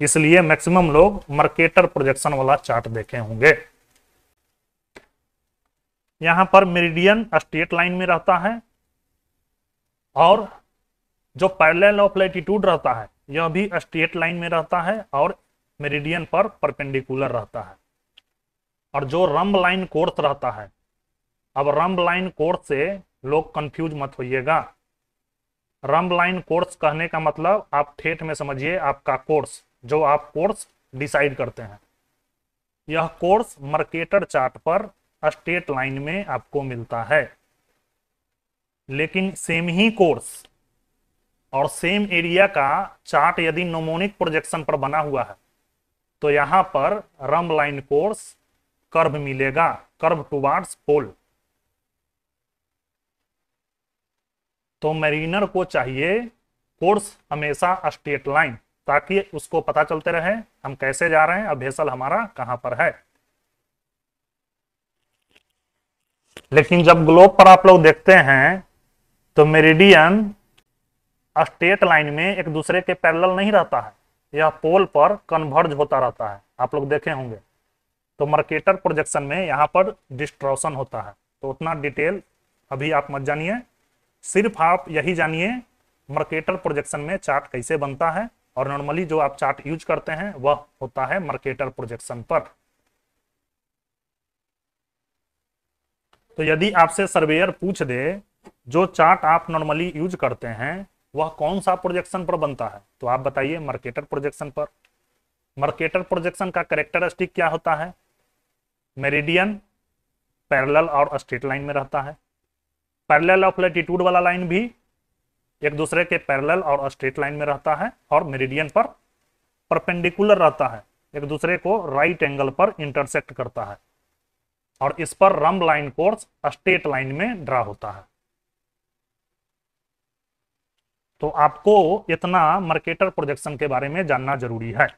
इसलिए मैक्सिमम लोग मार्केटर प्रोजेक्शन वाला चार्ट देखे होंगे। यहाँ पर मेरिडियन स्टेट लाइन में रहता है। और जो पैरेलल ऑफ़ लेटीट्यूड रहता है, यह भी स्ट्रेट लाइन में रहता है और मेरिडियन पर परपेंडिकुलर रहता है। और जो रंब लाइन कोर्स रहता है अब रंब लाइन कोर्स से लोग कंफ्यूज मत होइएगा। रंब लाइन कोर्स कहने का मतलब आप ठेठ में समझिए आपका कोर्स जो आप कोर्स डिसाइड करते हैं। यह कोर्स मार्केटर चार्ट पर स्ट्रेट लाइन में आपको मिलता है। लेकिन सेम ही कोर्स और सेम एरिया का चार्ट यदि नोमोनिक प्रोजेक्शन पर बना हुआ है तो यहाँ पर रम लाइन कोर्स कर्व मिलेगा। कर्व टुवार्ड्स पोल तो मेरीनर को चाहिए कोर्स हमेशा स्ट्रेट लाइन ताकि उसको पता चलते रहे हम कैसे जा रहे हैं, अब भेसल हमारा कहाँ पर है। लेकिन जब ग्लोब पर आप लोग देखते हैं तो मेरिडियन स्टेट लाइन में एक दूसरे के पैरेलल नहीं रहता है, यह पोल पर कन्वर्ज होता रहता है। आप लोग देखे होंगे। तो मार्केटर प्रोजेक्शन में यहाँ पर डिस्ट्रॉशन होता है। तो उतना डिटेल अभी आप मत जानिए। सिर्फ़ आप यही जानिए मार्केटर प्रोजेक्शन में चार्ट कैसे बनता है और नॉर्मली जो आप चार्ट यूज़ करते हैं, वह होता है मार्केटर प्रोजेक्शन पर। तो यदि आपसे सर्वेयर पूछ दे, जो चार्ट आप नॉर्मली यूज़ करते हैं, वह कौन सा प्रोजेक्शन पर बनता है? तो आप बताइए मार्केटर प्रोजेक्शन पर। मार्केटर प्रोजेक्शन का करेक्टरिस्टिक क्या होता है? मेरिडियन पैरेलल और स्ट्रेट लाइन में रहता है। पैरेलल ऑफ़ लेटीट्यूड वाला लाइन भी एक दूसरे के पैरेलल और स्ट्रेट लाइन में रहता है और मेरिडियन पर परपेंडिकुलर रहता है। एक दूसरे को राइट एंगल पर इंटरसेक्ट करता है और इस पर rhumb line course straight line में ड्रा होता है। तो आपको इतना मार्केटर प्रोजेक्शन के बारे में जानना ज़रूरी है।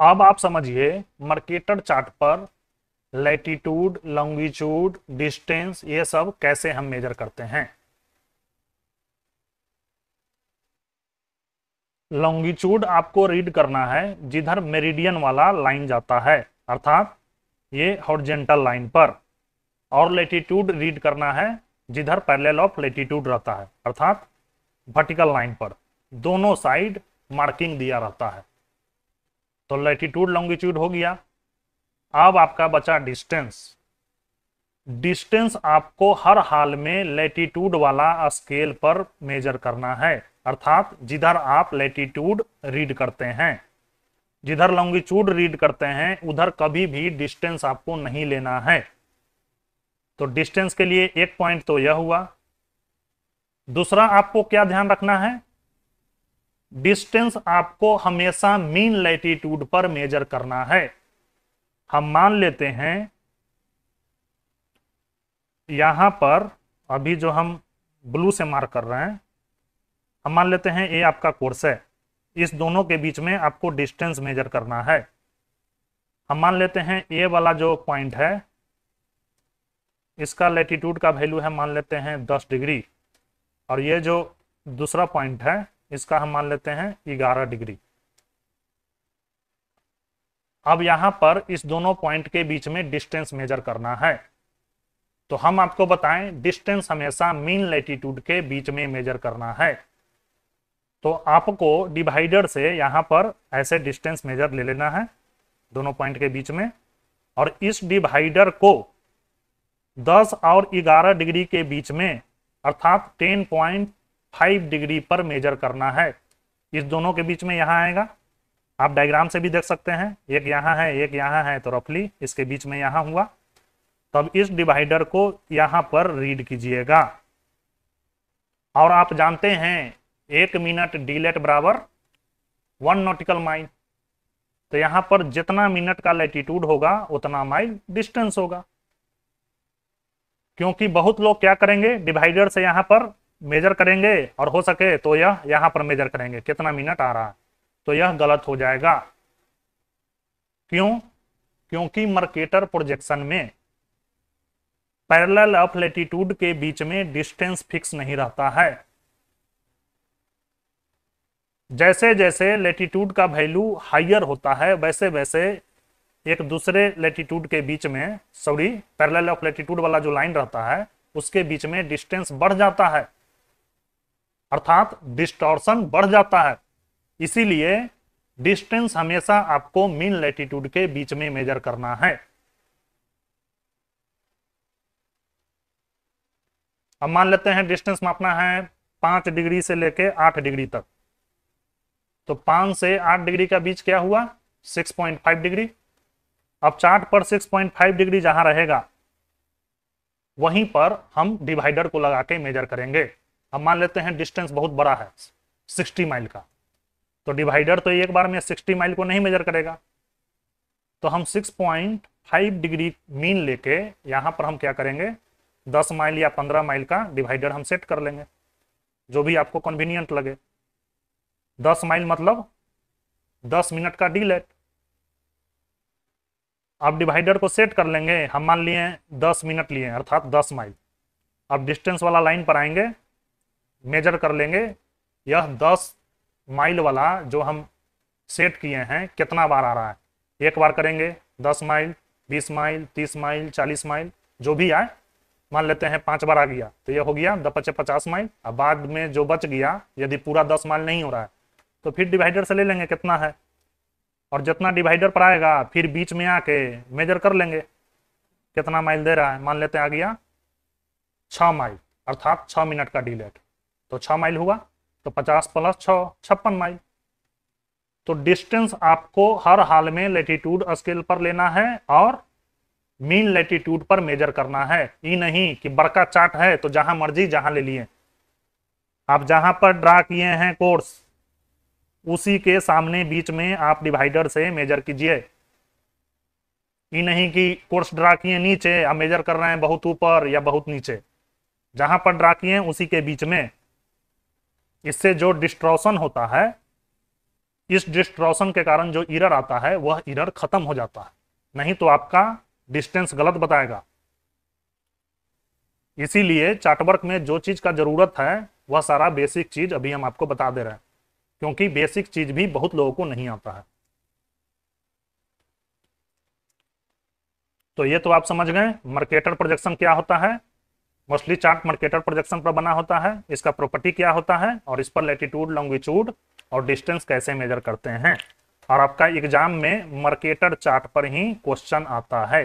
अब आप समझिए मार्केटर चार्ट पर लैटिट्यूड लॉन्गिट्यूड डिस्टेंस ये सब कैसे हम मेजर करते हैं? लॉन्गिट्यूड आपको रीड करना है, जिधर मेरिडियन वाला लाइन जाता है, अर्थात ये हॉर्जेंटल लाइन पर। और लेटीट्यूड रीड करना है, जिधर पैरेलल ऑफ़ लेटीट्यूड रहता है, अर्थात वर्टिकल लाइन पर। दोनों साइड मार्किंग दिया रहता है। तो लेटीट्यूड लॉन्गिट्यूड हो गया। अब आपका बचा डिस्टेंस। डिस्टेंस आपको हर हाल में लेटीट्यूड वाला स्केल पर मेजर करना है। अर्थात जिधर आप लेटीट्यूड रीड करते हैं, जिधर लॉन्गिट्यूड रीड करते हैं, उधर कभी भी डिस्टेंस आपको नहीं लेना है। तो डिस्टेंस के लिए एक पॉइंट तो यह हुआ। दूसरा आपको क्या ध्यान रखना है? डिस्टेंस आपको हमेशा मीन लेटीट्यूड पर मेजर करना है। हम मान लेते हैं यहाँ पर, अभी जो हम ब्लू से मार्क कर रहे हैं, हम मान लेते हैं ये आपका कोर्स है। इस दोनों के बीच में आपको डिस्टेंस मेजर करना है। हम मान लेते हैं ए वाला जो पॉइंट है, इसका लेटीट्यूड का वैल्यू है मान लेते हैं दस डिग्री। और ये जो दूसरा पॉइंट है, इसका हम मान लेते हैं ग्यारह डिग्री। अब यहाँ पर इस दोनों पॉइंट के बीच में डिस्टेंस मेजर करना है। तो हम आपको बताएँ डिस्टेंस हमेशा मीन लेटीट्यूड के बीच में मेजर करना है। तो आपको डिवाइडर से यहाँ पर ऐसे डिस्टेंस मेजर ले लेना है, दोनों पॉइंट के बीच में। और इस डिवाइडर को 10 और 11 डिग्री के बीच में, अर्थात 10.5 डिग्री पर मेजर करना है। इस दोनों के बीच में यहाँ आएगा। आप डायग्राम से भी देख सकते हैं, एक यहाँ है, एक यहाँ है तो रफली इसके बीच में यहाँ हुआ। तब इस डिवाइडर को यहाँ पर रीड कीजिएगा। और आप जानते हैं, एक मिनट डीलेट बराबर वन नोटिकल माइल तो यहाँ पर जितना मिनट का लेटीट्यूड होगा, उतना माइल डिस्टेंस होगा। क्योंकि बहुत लोग क्या करेंगे डिवाइडर से यहाँ पर मेजर करेंगे और हो सके तो यह यहाँ पर मेजर करेंगे। कितना मिनट आ रहा है? तो यह गलत हो जाएगा। क्यों? क्योंकि मर्केटर प्रोजेक्शन में पैरेलल ऑफ़ लेटीट्यूड के बीच में डिस्टेंस फिक्स नहीं रहता है। जैसे जैसे लेटीट्यूड का वैल्यू हाइयर होता है वैसे वैसे एक दूसरे लेटीट्यूड के बीच में सॉरी पैरेलल ऑफ़ लेटीट्यूड वाला जो लाइन रहता है, उसके बीच में डिस्टेंस बढ़ जाता है। अर्थात डिस्टॉर्शन बढ़ जाता है। इसीलिए डिस्टेंस हमेशा आपको मीन लेटीट्यूड के बीच में मेजर करना है। अब मान लेते हैं डिस्टेंस मापना है पाँच डिग्री से लेके आठ डिग्री तक। तो पाँच से आठ डिग्री का बीच क्या हुआ? Six point five degree. अब चार्ट पर सिक्स पॉइंट फाइव डिग्री जहाँ रहेगा, वहीं पर हम डिवाइडर को लगा के मेजर करेंगे। अब मान लेते हैं डिस्टेंस बहुत बड़ा है सिक्सटी माइल का। तो डिवाइडर तो एक बार में सिक्सटी माइल को नहीं मेजर करेगा। तो हम six point five degree mean लेके यहाँ पर हम क्या करेंगे? दस माइल या पंद्रह माइल का डिवाइडर हम सेट कर लेंगे, जो भी आपको कन्वीनियंट लगे। दस माइल मतलब दस मिनट का डीलेट अब डिवाइडर को सेट कर लेंगे, हम मान लिए दस मिनट लिए, अर्थात दस माइल। अब डिस्टेंस वाला लाइन पर आएँगे मेजर कर लेंगे, यह दस माइल वाला जो हम सेट किए हैं, कितना बार आ रहा है? एक बार करेंगे, दस माइल, बीस माइल, तीस माइल, चालीस माइल, जो भी आए, मान लेते हैं पाँच बार आ गया तो यह हो गया, द पचे पचास माइल। अब बाद में जो बच गया, यदि पूरा दस माइल नहीं हो रहा है तो फिर डिवाइडर से ले लेंगे, कितना है? और जितना डिवाइडर पर आएगा, फिर बीच में आके मेजर कर लेंगे, कितना माइल दे रहा है? मान लेते हैं आ गया छ माइल, अर्थात छ मिनट का डिलेट तो छ माइल हुआ तो पचास प्लस छ, छप्पन माइल। तो डिस्टेंस आपको हर हाल में लेटीट्यूड स्केल पर लेना है और मीन लेटीट्यूड पर मेजर करना है। ये नहीं कि बड़का चार्ट है तो जहाँ मर्ज़ी जहाँ ले लिए। आप जहाँ पर ड्रा किए हैं कोर्स उसी के सामने बीच में आप डिवाइडर से मेजर कीजिए। ये नहीं कि कोर्स ड्रा किए नीचे आप मेजर कर रहे हैं बहुत ऊपर या बहुत नीचे। जहाँ पर ड्रा किए उसी के बीच में। इससे जो डिस्ट्रॉशन होता है, इस डिस्ट्रॉशन के कारण जो इरर आता है, वह इरर खत्म हो जाता है। नहीं तो आपका डिस्टेंस गलत बताएगा। इसीलिए चार्टवर्क में जो चीज़ का ज़रूरत है, वह सारा बेसिक चीज़ अभी हम आपको बता दे रहे हैं, क्योंकि बेसिक चीज़ भी बहुत लोगों को नहीं आता है। तो ये तो आप समझ गए मार्केटर प्रोजेक्शन क्या होता है? मोस्टली चार्ट मार्केटर प्रोजेक्शन पर बना होता है, इसका प्रॉपर्टी क्या होता है और इस पर लेटीट्यूड लॉन्गिट्यूड और डिस्टेंस कैसे मेजर करते हैं। और आपका एग्ज़ाम में मार्केटर चार्ट पर ही क्वेश्चन आता है।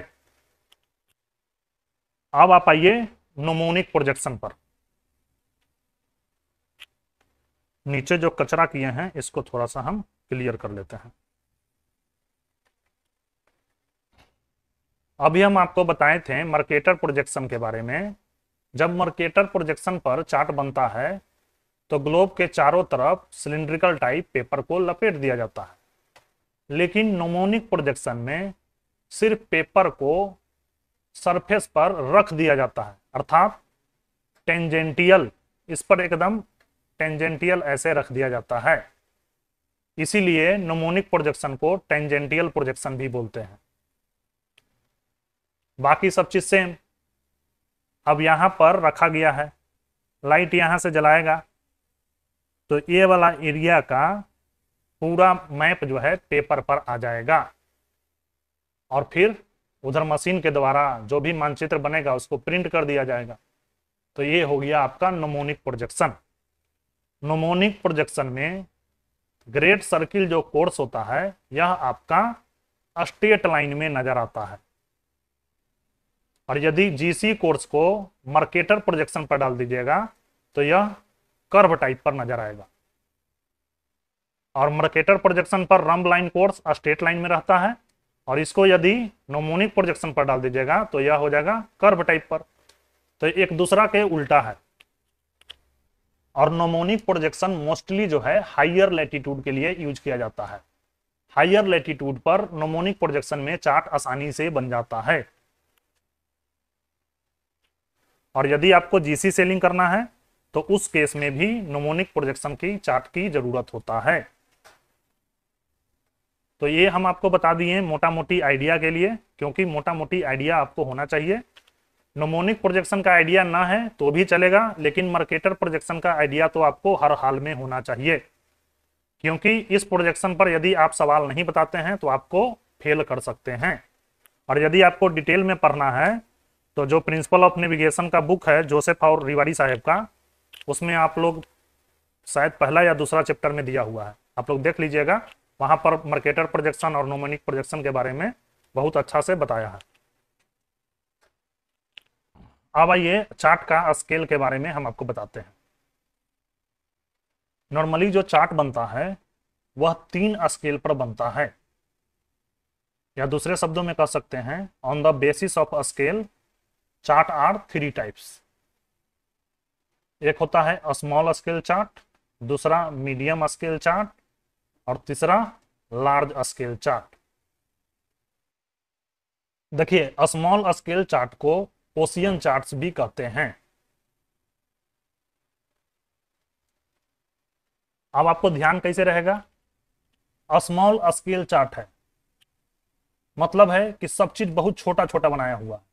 अब आप आइए नोमोनिक प्रोजेक्शन पर। नीचे जो कचरा किए हैं, इसको थोड़ा सा हम क्लियर कर लेते हैं। अभी हम आपको बताए थे मार्केटर प्रोजेक्शन के बारे में जब मर्केटर प्रोजेक्शन पर चार्ट बनता है तो ग्लोब के चारों तरफ़ सिलिंड्रिकल टाइप पेपर को लपेट दिया जाता है। लेकिन नोमोनिक प्रोजेक्शन में सिर्फ़ पेपर को सरफेस पर रख दिया जाता है। अर्थात टेंजेंटियल इस पर एकदम टेंजेंटियल ऐसे रख दिया जाता है। इसीलिए नोमोनिक प्रोजेक्शन को टेंजेंटियल प्रोजेक्शन भी बोलते हैं। बाकी सब चीज़ सेम अब यहाँ पर रखा गया है। लाइट यहाँ से जलाएगा। तो ये वाला एरिया का पूरा मैप जो है पेपर पर आ जाएगा। और फिर उधर मशीन के द्वारा जो भी मानचित्र बनेगा, उसको प्रिंट कर दिया जाएगा। तो ये हो गया आपका नोमोनिक प्रोजेक्शन नोमोनिक प्रोजेक्शन में ग्रेट सर्किल जो कोर्स होता है, यह आपका स्टेट लाइन में नज़र आता है। और यदि जीसी कोर्स को मार्केटर प्रोजेक्शन पर डाल दीजिएगा तो यह कर्व टाइप पर नज़र आएगा। और मार्केटर प्रोजेक्शन पर rhumb line course straight line में रहता है। और इसको यदि नोमोनिक प्रोजेक्शन पर डाल दीजिएगा तो यह हो जाएगा कर्व टाइप पर। तो एक दूसरा के उल्टा है। और नोमोनिक प्रोजेक्शन मोस्टली जो है हाइयर लेटीट्यूड के लिए यूज़ किया जाता है। हाइयर लेटीट्यूड पर नोमोनिक प्रोजेक्शन में चार्ट आसानी से बन जाता है। और यदि आपको जीसी सेलिंग करना है तो उस केस में भी नोमोनिक प्रोजेक्शन की चार्ट की ज़रूरत होता है। तो ये हम आपको बता दिए मोटा मोटी आइडिया के लिए, क्योंकि मोटा मोटी आइडिया आपको होना चाहिए। नोमोनिक प्रोजेक्शन का आइडिया ना है तो भी चलेगा, लेकिन मार्केटर प्रोजेक्शन का आइडिया तो आपको हर हाल में होना चाहिए। क्योंकि इस प्रोजेक्शन पर यदि आप सवाल नहीं बताते हैं तो आपको फेल कर सकते हैं। और यदि आपको डिटेल में पढ़ना है तो जो प्रिंसिपल ऑफ़ नेविगेशन का बुक है जोसेफ और रिवाड़ी साहेब का, उसमें आप लोग शायद पहला या दूसरा चैप्टर में दिया हुआ है। आप लोग देख लीजिएगा, वहाँ पर मार्केटर प्रोजेक्शन और नोमोनिक प्रोजेक्शन के बारे में बहुत अच्छा से बताया है। अब आइए चार्ट का स्केल के बारे में हम आपको बताते हैं। नॉर्मली जो चार्ट बनता है, वह तीन स्केल पर बनता है। या दूसरे शब्दों में कह सकते हैं on the basis of scale chart are three types. एक होता है स्मॉल स्केल चार्ट, दूसरा मीडियम स्केल चार्ट और तीसरा लार्ज स्केल चार्ट। देखिए, स्मॉल स्केल चार्ट को ओशियन चार्ट्स भी कहते हैं। अब आपको ध्यान कैसे रहेगा? स्मॉल स्केल चार्ट है। मतलब है कि सब चीज़ बहुत छोटा छोटा बनाया हुआ। है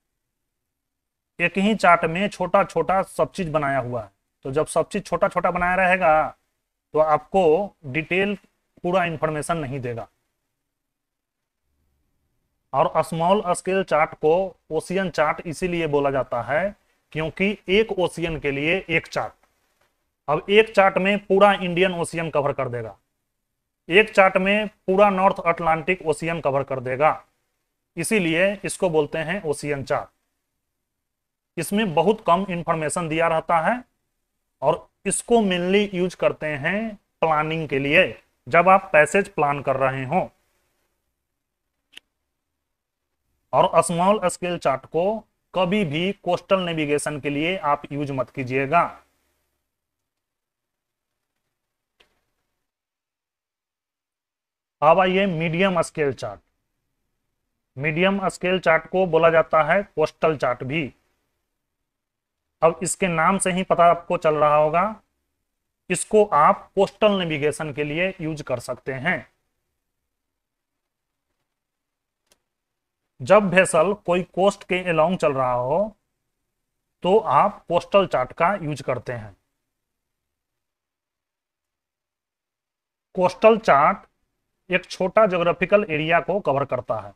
एक ही चार्ट में छोटा छोटा सब चीज़ बनाया हुआ है। तो जब सब चीज़ छोटा छोटा बनाया रहेगा तो आपको डिटेल पूरा इंफॉर्मेशन नहीं देगा। और स्मॉल स्केल चार्ट को ओशियन चार्ट इसीलिए बोला जाता है क्योंकि एक ओशियन के लिए एक चार्ट अब एक चार्ट में पूरा इंडियन ओशियन कवर कर देगा। एक चार्ट में पूरा नॉर्थ अटलांटिक ओशियन कवर कर देगा। इसीलिए इसको बोलते हैं ओशियन चार्ट इसमें बहुत कम इंफॉर्मेशन दिया रहता है और इसको मेनली यूज़ करते हैं प्लानिंग के लिए। जब आप पैसेज प्लान कर रहे हो और स्मॉल स्केल चार्ट को कभी भी कोस्टल नेविगेशन के लिए आप यूज़ मत कीजिएगा। अब आइए medium scale chart medium scale chart को बोला जाता है कोस्टल चार्ट भी। अब इसके नाम से ही पता आपको चल रहा होगा। इसको आप कोस्टल नेविगेशन के लिए यूज़ कर सकते हैं। जब भेसल कोई कोस्ट के अलोंग चल रहा हो तो आप कोस्टल चार्ट का यूज़ करते हैं। कोस्टल चार्ट एक छोटा ज्योग्राफिकल एरिया को कवर करता है।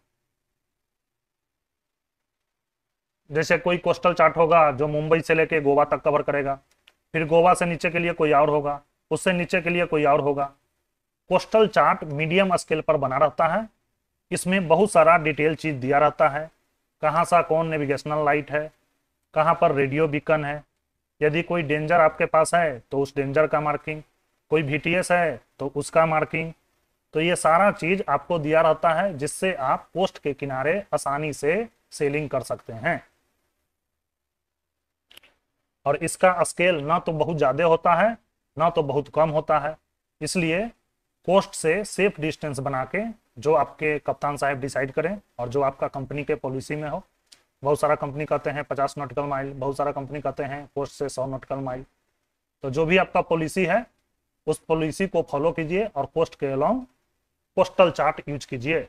जैसे कोई कोस्टल चार्ट होगा जो मुंबई से लेके गोवा तक कवर करेगा, फिर गोवा से नीचे के लिए कोई और होगा, उससे नीचे के लिए कोई और होगा। कोस्टल चार्ट मीडियम स्केल पर बना रहता है। इसमें बहुत सारा डिटेल चीज़ दिया रहता है। कहाँ सा कौन नेविगेशनल लाइट है, कहाँ पर रेडियो बिकन है। यदि कोई डेंजर आपके पास है तो उस डेंजर का मार्किंग। कोई वी है तो उसका मार्किंग। तो ये सारा चीज़ आपको दिया रहता है, जिससे आप पोस्ट के किनारे आसानी से सेलिंग कर सकते हैं। और इसका स्केल ना तो बहुत ज़्यादा होता है, ना तो बहुत कम होता है। इसलिए कोस्ट से सेफ़ डिस्टेंस बना के जो आपके कप्तान साहब डिसाइड करें और जो आपका कंपनी के पॉलिसी में हो। बहुत सारा कंपनी कहते हैं पचास नोटिकल माइल, बहुत सारा कंपनी कहते हैं कोस्ट से सौ नोटिकल माइल। तो जो भी आपका पॉलिसी है, उस पॉलिसी को फॉलो कीजिए और कोस्ट के अलॉन्ग कोस्टल चार्ट यूज़ कीजिए।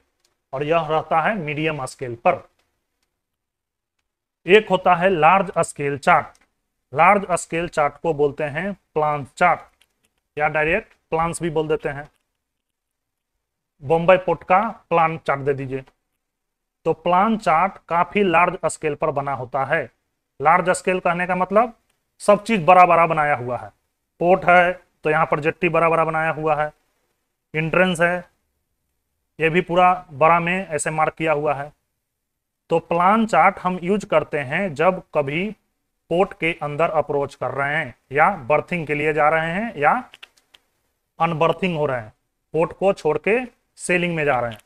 और यह रहता है मीडियम स्केल पर। एक होता है large scale chart. Large scale chart को बोलते हैं प्लान चार्ट या डायरेक्ट प्लान्स भी बोल देते हैं। बॉम्बे पोर्ट का प्लान चार्ट दे दीजिए। तो प्लान चार्ट काफ़ी लार्ज स्केल पर बना होता है। लार्ज स्केल कहने का मतलब सब चीज़ बड़ा बड़ा बनाया हुआ है। पोर्ट है तो यहाँ पर जेट्टी बड़ा बड़ा बनाया हुआ है। इंट्रेंस है, ये भी पूरा बड़ा में ऐसे मार्क किया हुआ है। तो प्लान चार्ट हम यूज़ करते हैं जब कभी पोर्ट के अंदर अप्रोच कर रहे हैं या बर्थिंग के लिए जा रहे हैं या अनबर्थिंग हो रहे हैं। पोर्ट को छोड़ के सेलिंग में जा रहे हैं।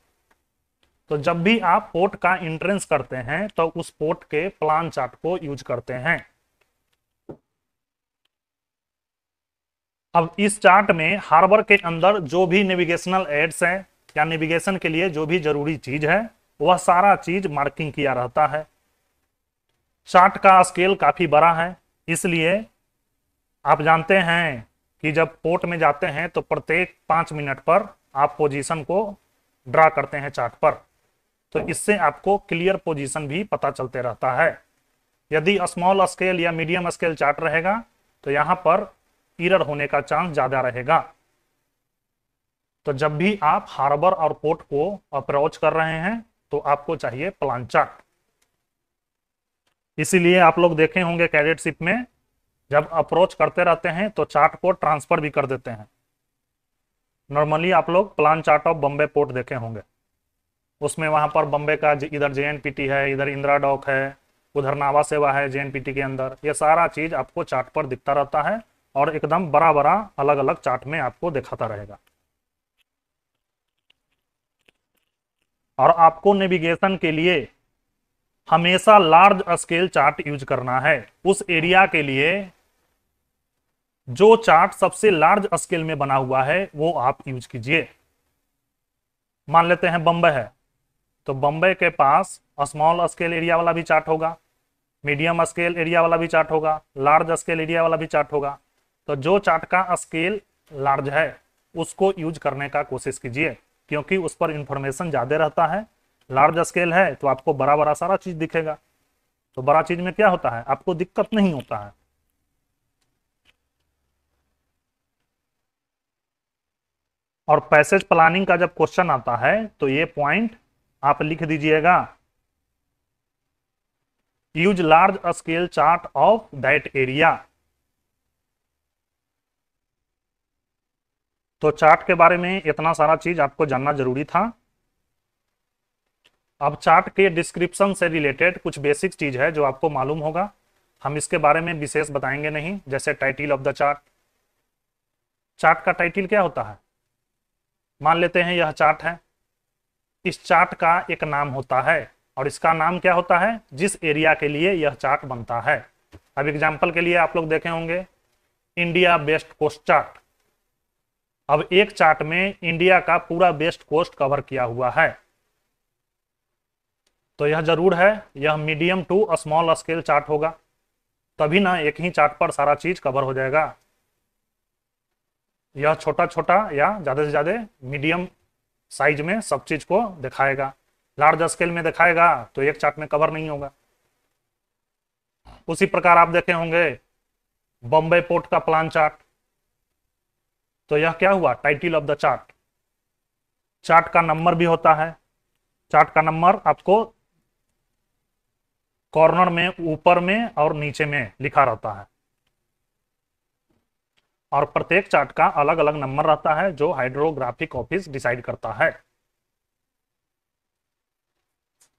तो जब भी आप पोर्ट का इंट्रेंस करते हैं तो उस पोर्ट के प्लान चार्ट को यूज़ करते हैं। अब इस चार्ट में हार्बर के अंदर जो भी नेविगेशनल एड्स हैं या नेविगेशन के लिए जो भी ज़रूरी चीज़ है, वह सारा चीज़ मार्किंग किया रहता है। चार्ट का स्केल काफ़ी बड़ा है, इसलिए आप जानते हैं कि जब पोर्ट में जाते हैं तो प्रत्येक पाँच मिनट पर आप पोजीशन को ड्रा करते हैं चार्ट पर। तो इससे आपको क्लियर पोजीशन भी पता चलते रहता है। यदि स्मॉल स्केल या मीडियम स्केल चार्ट रहेगा तो यहाँ पर इरर होने का चांस ज़्यादा रहेगा। तो जब भी आप हार्बर और पोर्ट को अप्रोच कर रहे हैं तो आपको चाहिए प्लान चार्ट। इसीलिए आप लोग देखे होंगे कैडेटशिप में, जब अप्रोच करते रहते हैं तो चार्ट को ट्रांसफ़र भी कर देते हैं। नॉर्मली आप लोग plan chart of Bombay port देखे होंगे। उसमें वहाँ पर बम्बे का इधर जेएनपीटी है, इधर इंदिरा डॉक है, उधर नावा सेवा है जेएनपीटी के अंदर। ये सारा चीज़ आपको चार्ट पर दिखता रहता है और एकदम बड़ा बड़ा अलग अलग चार्ट में आपको दिखाता रहेगा। और आपको नेविगेशन के लिए हमेशा लार्ज स्केल चार्ट यूज़ करना है। उस एरिया के लिए जो चार्ट सबसे लार्ज स्केल में बना हुआ है, वो आप यूज़ कीजिए। मान लेते हैं बम्बे है। तो बम्बे के पास स्मॉल स्केल एरिया वाला भी चार्ट होगा मीडियम स्केल एरिया वाला भी चार्ट होगा लार्ज स्केल एरिया वाला भी चार्ट होगा। तो जो चार्ट का स्केल लार्ज है, उसको यूज़ करने का कोशिश कीजिए, क्योंकि उस पर इंफॉर्मेशन ज़्यादा रहता है। लार्ज स्केल है तो आपको बड़ा बड़ा सारा चीज़ दिखेगा। तो बड़ा चीज़ में क्या होता है? आपको दिक्कत नहीं होता है। और पैसेज प्लानिंग का जब क्वेश्चन आता है तो ये पॉइंट आप लिख दीजिएगा। Use large scale chart of that area तो चार्ट के बारे में इतना सारा चीज़ आपको जानना ज़रूरी था। अब चार्ट के डिस्क्रिप्शन से रिलेटेड कुछ बेसिक चीज़ है जो आपको मालूम होगा। हम इसके बारे में विशेष बताएँगे नहीं, जैसे title of the chart chart का टाइटिल क्या होता है? मान लेते हैं यह चार्ट है। इस चार्ट का एक नाम होता है और इसका नाम क्या होता है? जिस एरिया के लिए यह चार्ट बनता है। अब एग्ज़ाम्पल के लिए आप लोग देखे होंगे इंडिया बेस्ट कोस्ट चार्ट अब एक चार्ट में इंडिया का पूरा बेस्ट कोस्ट कवर किया हुआ है। तो यह ज़रूर है, यह medium to small scale chart होगा। तभी ना एक ही चार्ट पर सारा चीज़ कवर हो जाएगा। यह छोटा छोटा या ज़्यादा से ज़्यादा मीडियम साइज़ में सब चीज़ को दिखाएगा। लार्ज स्केल में दिखाएगा तो एक चार्ट में कवर नहीं होगा। उसी प्रकार आप देखे होंगे बॉम्बे पोर्ट का प्लान चार्ट तो यह क्या हुआ? Title of the chart chart का नंबर भी होता है। चार्ट का नंबर आपको कॉर्नर में, ऊपर में और नीचे में लिखा रहता है। और प्रत्येक चार्ट का अलग अलग नंबर रहता है, जो हाइड्रोग्राफिक ऑफ़िस डिसाइड करता है।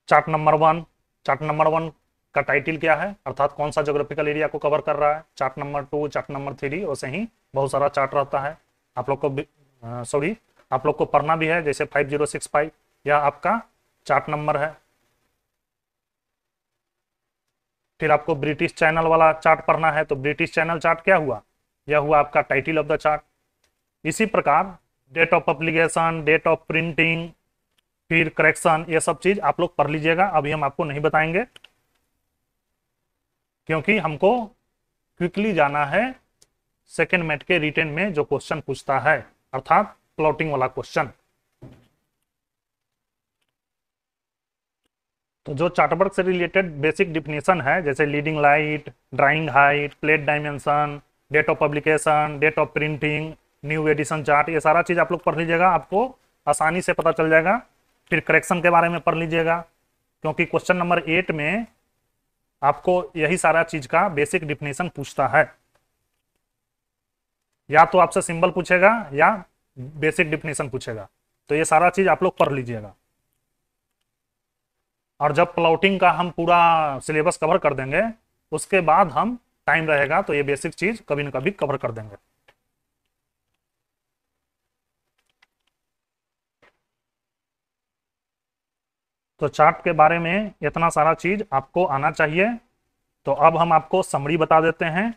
Chart number one, chart number one का टाइटिल क्या है? अर्थात कौन सा जोग्राफिकल एरिया को कवर कर रहा है? Chart number two chart number three वैसे ही बहुत सारा चार्ट रहता है। आप लोग को सॉरी आप लोग को पढ़ना भी है, जैसे फाइव ज़ीरो सिक्स फाइव यह आपका चार्ट नंबर है। फिर आपको ब्रिटिश चैनल वाला चार्ट पढ़ना है तो ब्रिटिश चैनल चार्ट क्या हुआ? यह हुआ आपका टाइटिल ऑफ़ द चार्ट इसी प्रकार date of publication date of printing फिर करेक्शन ये सब चीज़ आप लोग पढ़ लीजिएगा, अभी हम आपको नहीं बताएँगे। क्योंकि हमको क्विकली जाना है सेकेंड मेट के रिटर्न में जो क्वेश्चन पूछता है, अर्थात प्लॉटिंग वाला क्वेश्चन तो जो चार्टवर्क से रिलेटेड बेसिक डिफिनेशन है, जैसे leading light drawing height plate dimension date of publication date of printing new edition chart ये सारा चीज़ आप लोग पढ़ लीजिएगा, आपको आसानी से पता चल जाएगा। फिर करेक्शन के बारे में पढ़ लीजिएगा, क्योंकि क्वेश्चन नंबर एट में आपको यही सारा चीज़ का बेसिक डिफिनेशन पूछता है। या तो आपसे सिंबल पूछेगा या बेसिक डिफिनेशन पूछेगा। तो ये सारा चीज़ आप लोग पढ़ लीजिएगा। और जब प्लॉटिंग का हम पूरा सिलेबस कवर कर देंगे, उसके बाद हम टाइम रहेगा तो ये बेसिक चीज़ कभी ना कभी कवर कर देंगे। तो चार्ट के बारे में इतना सारा चीज़ आपको आना चाहिए। तो अब हम आपको समरी बता देते हैं,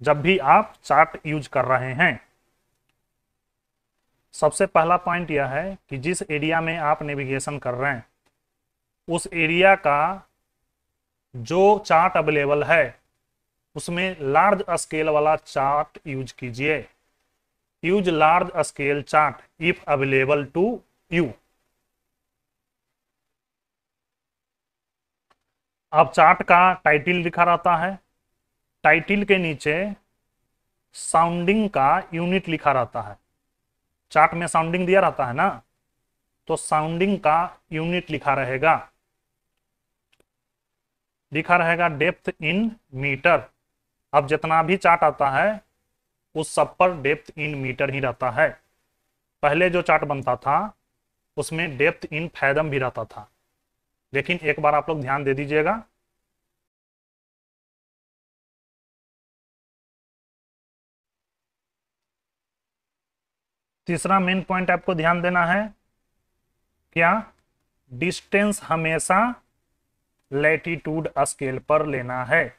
जब भी आप चार्ट यूज़ कर रहे हैं। सबसे पहला पॉइंट यह है कि जिस एरिया में आप नेविगेशन कर रहे हैं उस एरिया का जो चार्ट अवेलेबल है, उसमें लार्ज स्केल वाला चार्ट यूज़ कीजिए। Use large scale chart if available to you अब चार्ट का टाइटिल लिखा रहता है। टाइटिल के नीचे साउंडिंग का यूनिट लिखा रहता है। चार्ट में साउंडिंग दिया रहता है ना? तो साउंडिंग का यूनिट लिखा रहेगा। लिखा रहेगा डेप्थ इन मीटर अब जितना भी चार्ट आता है, उस सब पर डेप्थ इन मीटर ही रहता है। पहले जो चार्ट बनता था, उसमें डेप्थ इन फैदम भी रहता था। लेकिन एक बार आप लोग ध्यान दे दीजिएगा। तीसरा मेन पॉइंट आपको ध्यान देना है। क्या? डिस्टेंस हमेशा लैटिट्यूड स्केल पर लेना है।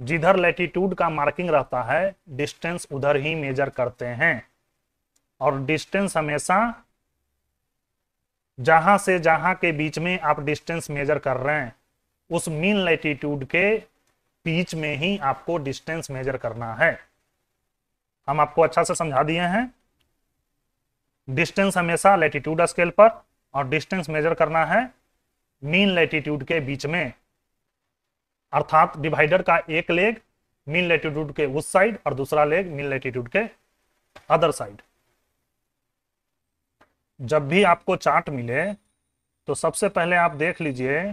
जिधर लेटीट्यूड का मार्किंग रहता है डिस्टेंस उधर ही मेजर करते हैं। और डिस्टेंस हमेशा जहाँ से जहाँ के बीच में आप डिस्टेंस मेजर कर रहे हैं, उस मीन लेटीट्यूड के बीच में ही आपको डिस्टेंस मेजर करना है। हम आपको अच्छा से समझा दिए हैं। डिस्टेंस हमेशा लेटीट्यूड स्केल पर और डिस्टेंस मेजर करना है। मीन लैटिट्यूड के बीच में, अर्थात डिवाइडर का एक लेग मीन लैटिट्यूड के उस साइड और दूसरा लेग मीन लैटिट्यूड के अदर साइड। जब भी आपको चार्ट मिले तो सबसे पहले आप देख लीजिए,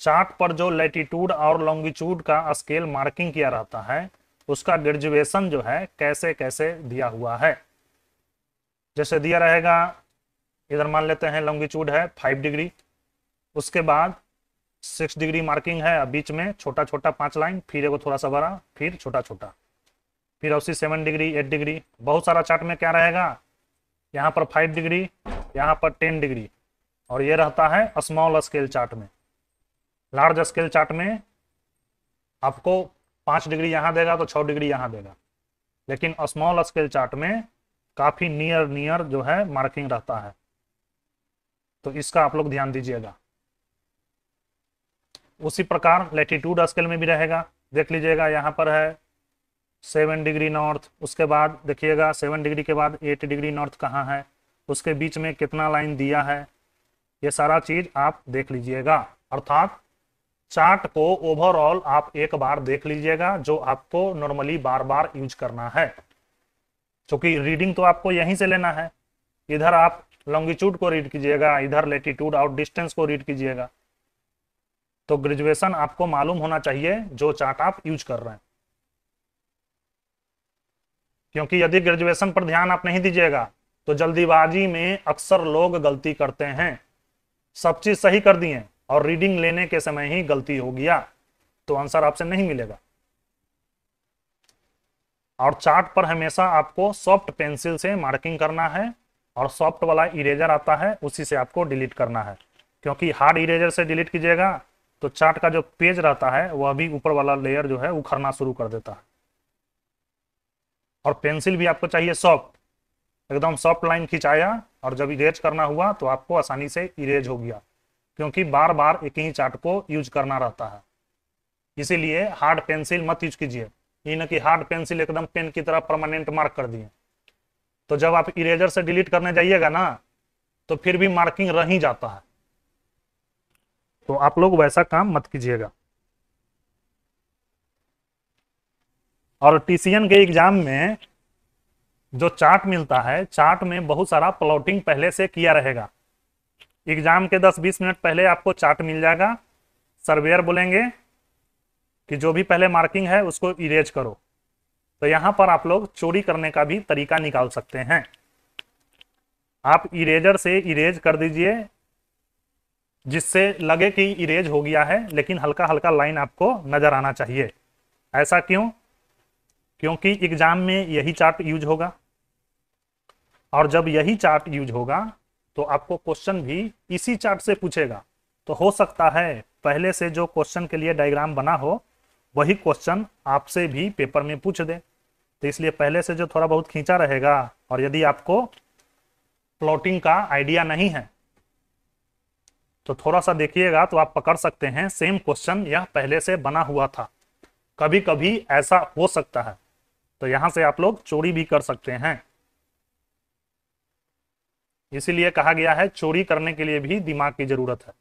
चार्ट पर जो लैटिट्यूड और लॉन्गिट्यूड का स्केल मार्किंग किया रहता है, उसका ग्रेजुएशन जो है कैसे कैसे दिया हुआ है। जैसे दिया रहेगा, इधर मान लेते हैं लॉन्गिट्यूड है फाइव डिग्री उसके बाद सिक्स डिग्री मार्किंग है बीच में छोटा छोटा पाँच लाइन फिर एगो थोड़ा सा बड़ा, फिर छोटा छोटा। फिर उसी सेवन डिग्री एट डिग्री बहुत सारा चार्ट में क्या रहेगा? यहाँ पर फाइव डिग्री यहाँ पर टेन डिग्री और ये रहता है स्मॉल स्केल चार्ट में। लार्ज स्केल चार्ट में आपको पाँच डिग्री यहाँ देगा तो छः डिग्री यहाँ देगा। लेकिन स्मॉल स्केल चार्ट में काफ़ी नियर नियर जो है मार्किंग रहता है। तो इसका आप लोग ध्यान दीजिएगा। उसी प्रकार लेटीट्यूड स्केल में भी रहेगा। देख लीजिएगा, यहाँ पर है सेवन डिग्री नॉर्थ उसके बाद देखिएगा सेवन डिग्री के बाद एट डिग्री नॉर्थ कहाँ है, उसके बीच में कितना लाइन दिया है, ये सारा चीज़ आप देख लीजिएगा। अर्थात चार्ट को ओवरऑल आप एक बार देख लीजिएगा, जो आपको नॉर्मली बार बार यूज़ करना है। क्योंकि रीडिंग तो आपको यहीं से लेना है। इधर आप लॉन्गिट्यूड को रीड कीजिएगा, इधर लेटीट्यूड और डिस्टेंस को रीड कीजिएगा। तो ग्रेजुएशन आपको मालूम होना चाहिए जो चार्ट आप यूज़ कर रहे हैं। क्योंकि यदि ग्रेजुएशन पर ध्यान आप नहीं दीजिएगा तो जल्दीबाजी में अक्सर लोग गलती करते हैं। सब चीज़ सही कर दिए और रीडिंग लेने के समय ही गलती हो गया तो आंसर आपसे नहीं मिलेगा। और चार्ट पर हमेशा आपको सॉफ्ट पेंसिल से मार्किंग करना है और सॉफ्ट वाला इरेजर आता है, उसी से आपको डिलीट करना है। क्योंकि हार्ड इरेजर से डिलीट कीजिएगा तो चार्ट का जो पेज रहता है, वह भी ऊपर वाला लेयर जो है उखड़ना शुरू कर देता है। और पेंसिल भी आपको चाहिए सॉफ्ट एकदम सॉफ्ट लाइन खिंचाया और जब इरेज करना हुआ तो आपको आसानी से इरेज हो गया। क्योंकि बार बार एक ही चार्ट को यूज़ करना रहता है। इसीलिए हार्ड पेंसिल मत यूज़ कीजिए। ये न कि हार्ड पेंसिल एकदम पेन की तरह परमानेंट मार्क कर दिए। तो जब आप इरेजर से डिलीट करने जाइएगा ना तो फिर भी मार्किंग रह ही जाता है। तो आप लोग वैसा काम मत कीजिएगा। और टीसीएन के एग्ज़ाम में जो चार्ट मिलता है, चार्ट में बहुत सारा प्लॉटिंग पहले से किया रहेगा। एग्ज़ाम के 10-20 मिनट पहले आपको चार्ट मिल जाएगा। सर्वेयर बोलेंगे कि जो भी पहले मार्किंग है, उसको इरेज करो। तो यहाँ पर आप लोग चोरी करने का भी तरीका निकाल सकते हैं। आप इरेजर से इरेज कर दीजिए। जिससे लगे कि इरेज हो गया है, लेकिन हल्का हल्का लाइन आपको नज़र आना चाहिए। ऐसा क्यों? क्योंकि एग्ज़ाम में यही चार्ट यूज़ होगा। और जब यही चार्ट यूज़ होगा तो आपको क्वेश्चन भी इसी चार्ट से पूछेगा। तो हो सकता है, पहले से जो क्वेश्चन के लिए डायग्राम बना हो, वही क्वेश्चन आपसे भी पेपर में पूछ दे। तो इसलिए पहले से जो थोड़ा बहुत खींचा रहेगा, और यदि आपको प्लॉटिंग का आइडिया नहीं है तो थोड़ा सा देखिएगा तो आप पकड़ सकते हैं सेम क्वेश्चन यह पहले से बना हुआ था। कभी कभी ऐसा हो सकता है। तो यहाँ से आप लोग चोरी भी कर सकते हैं। इसीलिए कहा गया है, चोरी करने के लिए भी दिमाग की ज़रूरत है।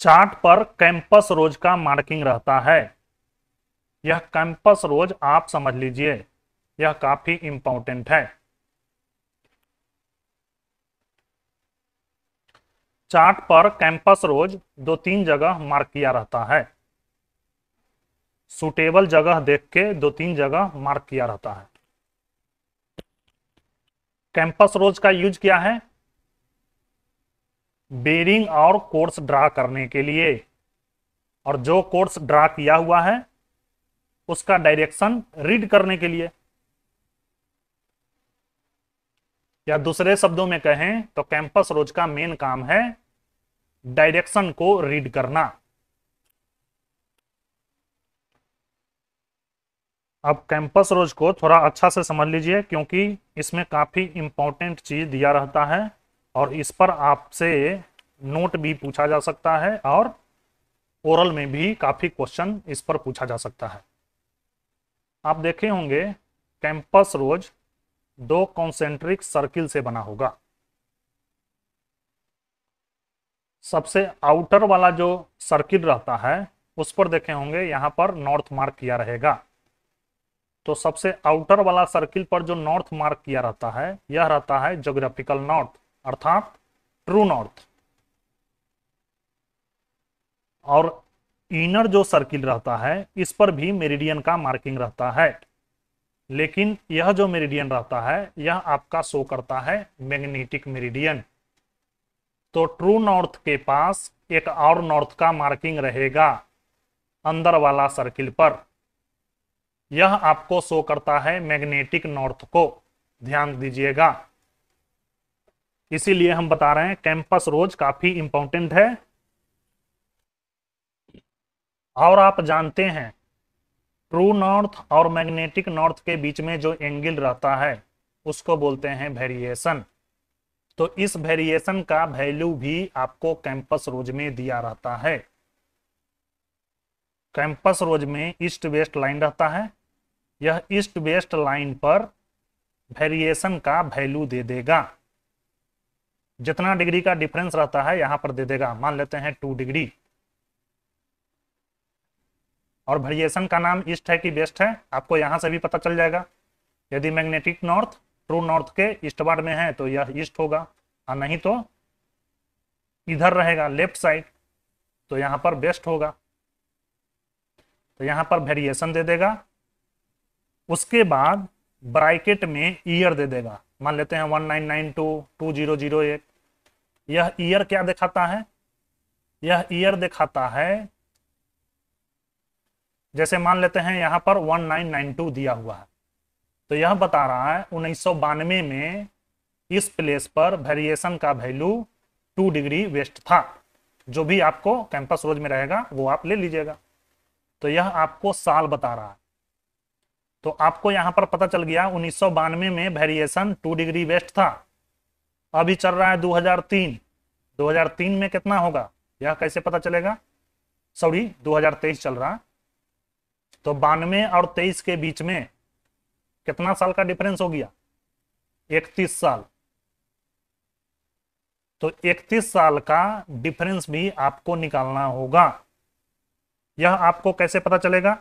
चार्ट पर कैंपस रोज का मार्किंग रहता है। यह कैंपस रोज आप समझ लीजिए। यह काफ़ी इंपॉर्टेंट है। चार्ट पर कैंपस रोज दो तीन जगह मार्क किया रहता है। सुटेबल जगह देख के दो तीन जगह मार्क किया रहता है। कैंपस रोज का यूज़ क्या है? बेरिंग और कोर्स ड्रा करने के लिए। और जो कोर्स ड्रा किया हुआ है, उसका डायरेक्शन रीड करने के लिए। या दूसरे शब्दों में कहें तो कैंपस रोज का मेन काम है डायरेक्शन को रीड करना। अब कैंपस रोज को थोड़ा अच्छा से समझ लीजिए क्योंकि इसमें काफ़ी इंपॉर्टेंट चीज़ दिया रहता है और इस पर आपसे नोट भी पूछा जा सकता है और ओरल में भी काफ़ी क्वेश्चन इस पर पूछा जा सकता है। आप देखे होंगे कैंपस रोज दो कॉन्सेंट्रिक सर्किल से बना होगा। सबसे आउटर वाला जो सर्किल रहता है, उस पर देखे होंगे, यहाँ पर नॉर्थ मार्क किया रहेगा। तो सबसे आउटर वाला सर्किल पर जो नॉर्थ मार्क किया रहता है, यह रहता है जोग्राफिकल नॉर्थ अर्थात ट्रू नॉर्थ और इनर जो सर्किल रहता है, इस पर भी मेरिडियन का मार्किंग रहता है। लेकिन यह जो मेरिडियन रहता है, यह आपका शो करता है मैग्नेटिक मेरिडियन तो ट्रू नॉर्थ के पास एक और नॉर्थ का मार्किंग रहेगा अंदर वाला सर्किल पर। यह आपको शो करता है मैग्नेटिक नॉर्थ को। ध्यान दीजिएगा। इसीलिए हम बता रहे हैं कैंपस रोज काफ़ी इंपॉर्टेंट है। और आप जानते हैं ट्रू नॉर्थ और मैग्नेटिक नॉर्थ के बीच में जो एंगल रहता है, उसको बोलते हैं वेरिएशन तो इस वेरिएशन का वैल्यू भी आपको कैंपस रोज में दिया रहता है। कैंपस रोज में ईस्ट वेस्ट लाइन रहता है। यह ईस्ट वेस्ट लाइन पर वेरिएशन का वैल्यू दे देगा। जितना डिग्री का डिफरेंस रहता है, यहाँ पर दे देगा। मान लेते हैं टू डिग्री और वेरिएशन का नाम ईस्ट है कि वेस्ट है, आपको यहाँ से भी पता चल जाएगा। यदि मैग्नेटिक नॉर्थ ट्रू नॉर्थ के ईस्टवार्ड में है तो यह ईस्ट होगा। और नहीं तो इधर रहेगा लेफ़्ट साइड तो यहाँ पर वेस्ट होगा। तो यहाँ पर वेरिएशन दे देगा। उसके बाद ब्राइकेट में ईयर दे देगा। मान लेते हैं one nine nine two two zero zero एक यह ईयर क्या दिखाता है? यह ईयर दिखाता है जैसे मान लेते हैं यहाँ पर 1992 दिया हुआ है। तो यह बता रहा है, उन्नीस सौ बानवे में इस प्लेस पर वेरिएशन का वैल्यू टू डिग्री वेस्ट था। जो भी आपको कैंपस रोज में रहेगा, वो आप ले लीजिएगा। तो यह आपको साल बता रहा है। तो आपको यहाँ पर पता चल गया, उन्नीस सौ बानवे में वेरिएशन टू डिग्री वेस्ट था। अभी चल रहा है 2003 2003 में कितना होगा? यह कैसे पता चलेगा? सॉरी 2023 चल रहा है। तो बानवे और तेईस के बीच में कितना साल का डिफरेंस हो गया? इकतीस साल। तो इकतीस साल का डिफरेंस भी आपको निकालना होगा। यह आपको कैसे पता चलेगा?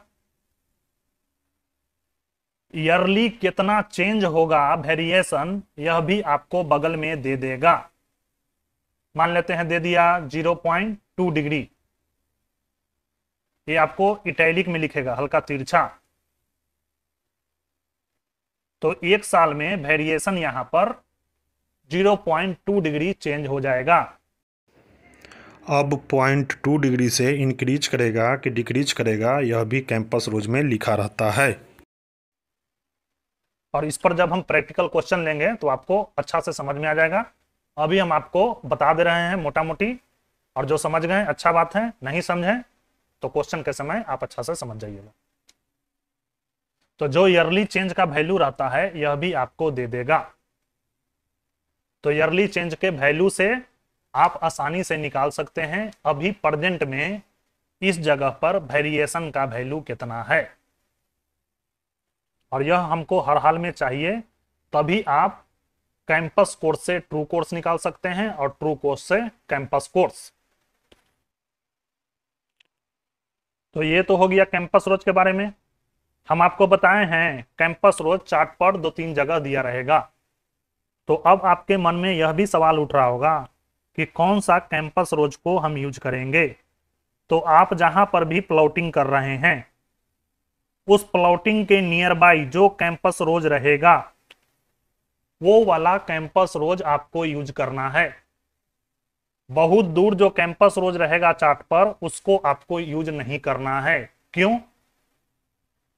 ईयरली कितना चेंज होगा वेरिएशन यह भी आपको बगल में दे देगा। मान लेते हैं दे दिया 0.2 डिग्री ये आपको इटैलिक में लिखेगा हल्का तिरछा। तो एक साल में वेरिएशन यहाँ पर 0.2 डिग्री चेंज हो जाएगा। अब पॉइंट टू डिग्री से इंक्रीज करेगा कि डिक्रीज करेगा यह भी कैंपस रोज में लिखा रहता है। और इस पर जब हम प्रैक्टिकल क्वेश्चन लेंगे तो आपको अच्छा से समझ में आ जाएगा। अभी हम आपको बता दे रहे हैं मोटा मोटी और जो समझ गए अच्छा बात है नहीं समझे तो क्वेश्चन के समय आप अच्छा से समझ जाइएगा। तो जो ईयरली चेंज का वैल्यू रहता है, यह भी आपको दे देगा। तो ईयरली चेंज के वैल्यू से आप आसानी से निकाल सकते हैं। अभी प्रेजेंट में इस जगह पर वेरिएशन का वैल्यू कितना है? और यह हमको हर हाल में चाहिए, तभी आप कैंपस कोर्स से ट्रू कोर्स निकाल सकते हैं और ट्रू कोर्स से कैंपस कोर्स तो ये तो हो गया कैंपस रोज के बारे में। हम आपको बताए हैं, कैंपस रोज चार्ट पर दो तीन जगह दिया रहेगा। तो अब आपके मन में यह भी सवाल उठ रहा होगा कि कौन सा कैंपस रोज को हम यूज़ करेंगे। तो आप जहाँ पर भी प्लॉटिंग कर रहे हैं, उस प्लॉटिंग के नियर बाई जो कैंपस रोज रहेगा, वो वाला कैंपस रोज आपको यूज़ करना है। बहुत दूर जो कैंपस रोज रहेगा चार्ट पर, उसको आपको यूज़ नहीं करना है। क्यों?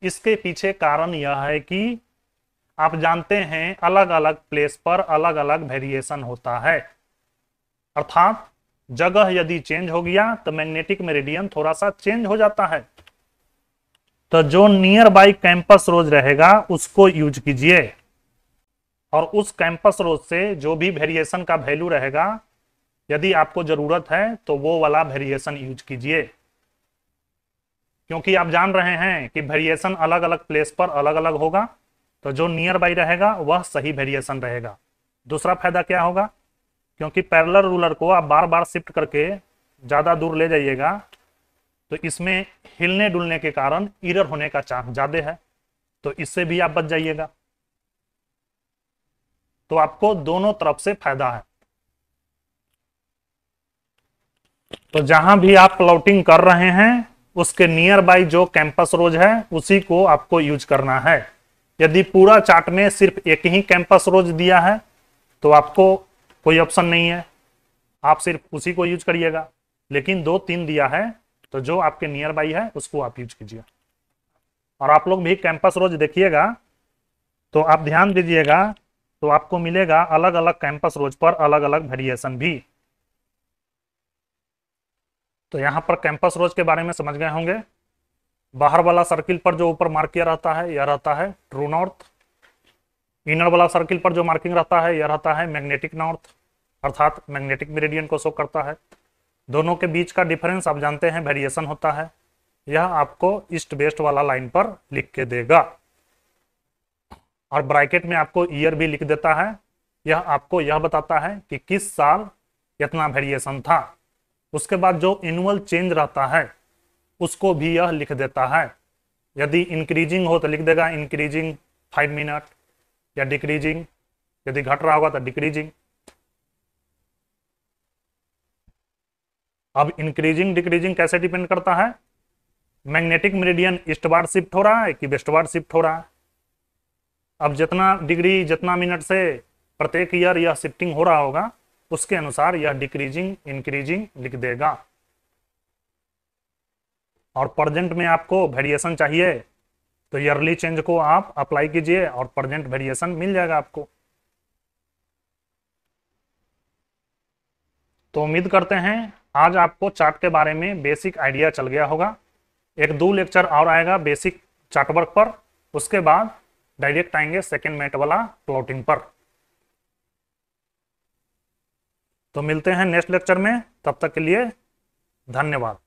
इसके पीछे कारण यह है कि आप जानते हैं अलग अलग प्लेस पर अलग अलग वेरिएशन होता है। अर्थात, जगह यदि चेंज हो गया तो मैग्नेटिक मेरिडियन थोड़ा सा चेंज हो जाता है। तो जो नियर बाई कैंपस रोज रहेगा, उसको यूज़ कीजिए। और उस कैंपस रोज से जो भी वेरिएशन का वैल्यू रहेगा यदि आपको ज़रूरत है तो वो वाला वेरिएशन यूज़ कीजिए। क्योंकि आप जान रहे हैं कि वेरिएशन अलग अलग प्लेस पर अलग अलग होगा तो जो नियर बाई रहेगा, वह सही वेरिएशन रहेगा। दूसरा फ़ायदा क्या होगा? क्योंकि पैरलर रूलर को आप बार बार शिफ्ट करके ज़्यादा दूर ले जाइएगा तो इसमें हिलने डुलने के कारण इरर होने का चांस ज़्यादा है तो इससे भी आप बच जाइएगा। तो आपको दोनों तरफ़ से फ़ायदा है। तो जहाँ भी आप प्लॉटिंग कर रहे हैं, उसके नियर बाई जो कैंपस रोज है, उसी को आपको यूज़ करना है। यदि पूरा चार्ट में सिर्फ़ एक ही कैंपस रोज दिया है तो आपको कोई ऑप्शन नहीं है। आप सिर्फ़ उसी को यूज़ करिएगा। लेकिन दो तीन दिया है तो जो आपके नियर बाई है, उसको आप यूज़ कीजिए। और आप लोग भी कैंपस रोज देखिएगा तो आप ध्यान दीजिएगा तो आपको मिलेगा अलग अलग कैंपस रोज पर अलग अलग वेरिएशन भी। तो यहाँ पर कैंपस रोज के बारे में समझ गए होंगे। बाहर वाला सर्किल पर जो ऊपर मार्क किया रहता है, यह रहता है ट्रू नॉर्थ इनर वाला सर्किल पर जो मार्किंग रहता है, यह रहता है मैग्नेटिक नॉर्थ अर्थात मैग्नेटिक मेरिडियन को शो करता है। दोनों के बीच का डिफरेंस आप जानते हैं वेरिएशन होता है। यह आपको ईस्ट वेस्ट वाला लाइन पर लिख के देगा। और ब्रैकेट में आपको ईयर भी लिख देता है। यह आपको यह बताता है कि किस साल कितना वेरिएशन था। उसके बाद जो एनुअल चेंज रहता है, उसको भी यह लिख देता है। यदि इंक्रीजिंग हो तो लिख देगा इंक्रीजिंग फाइव मिनट या डिक्रीजिंग यदि घट रहा होगा तो डिक्रीजिंग अब इंक्रीजिंग डिक्रीजिंग कैसे डिपेंड करता है? मैग्नेटिक मेरिडियन ईस्टवार्ड शिफ्ट हो रहा है कि वेस्टवार्ड शिफ्ट हो रहा है? अब जितना डिग्री जितना मिनट से प्रत्येक ईयर यह शिफ्टिंग हो रहा होगा उसके अनुसार यह डिक्रीजिंग इंक्रीजिंग लिख देगा। और प्रजेंट में आपको वेरिएशन चाहिए तो ईयरली चेंज को आप अप्लाई कीजिए और प्रजेंट वेरिएशन मिल जाएगा आपको। तो उम्मीद करते हैं आज आपको चार्ट के बारे में बेसिक आइडिया चल गया होगा। एक दो लेक्चर और आएगा बेसिक चार्ट वर्क पर, उसके बाद डायरेक्ट आएँगे सेकेंड मेट वाला प्लॉटिंग पर। तो मिलते हैं नेक्स्ट लेक्चर में तब तक के लिए धन्यवाद।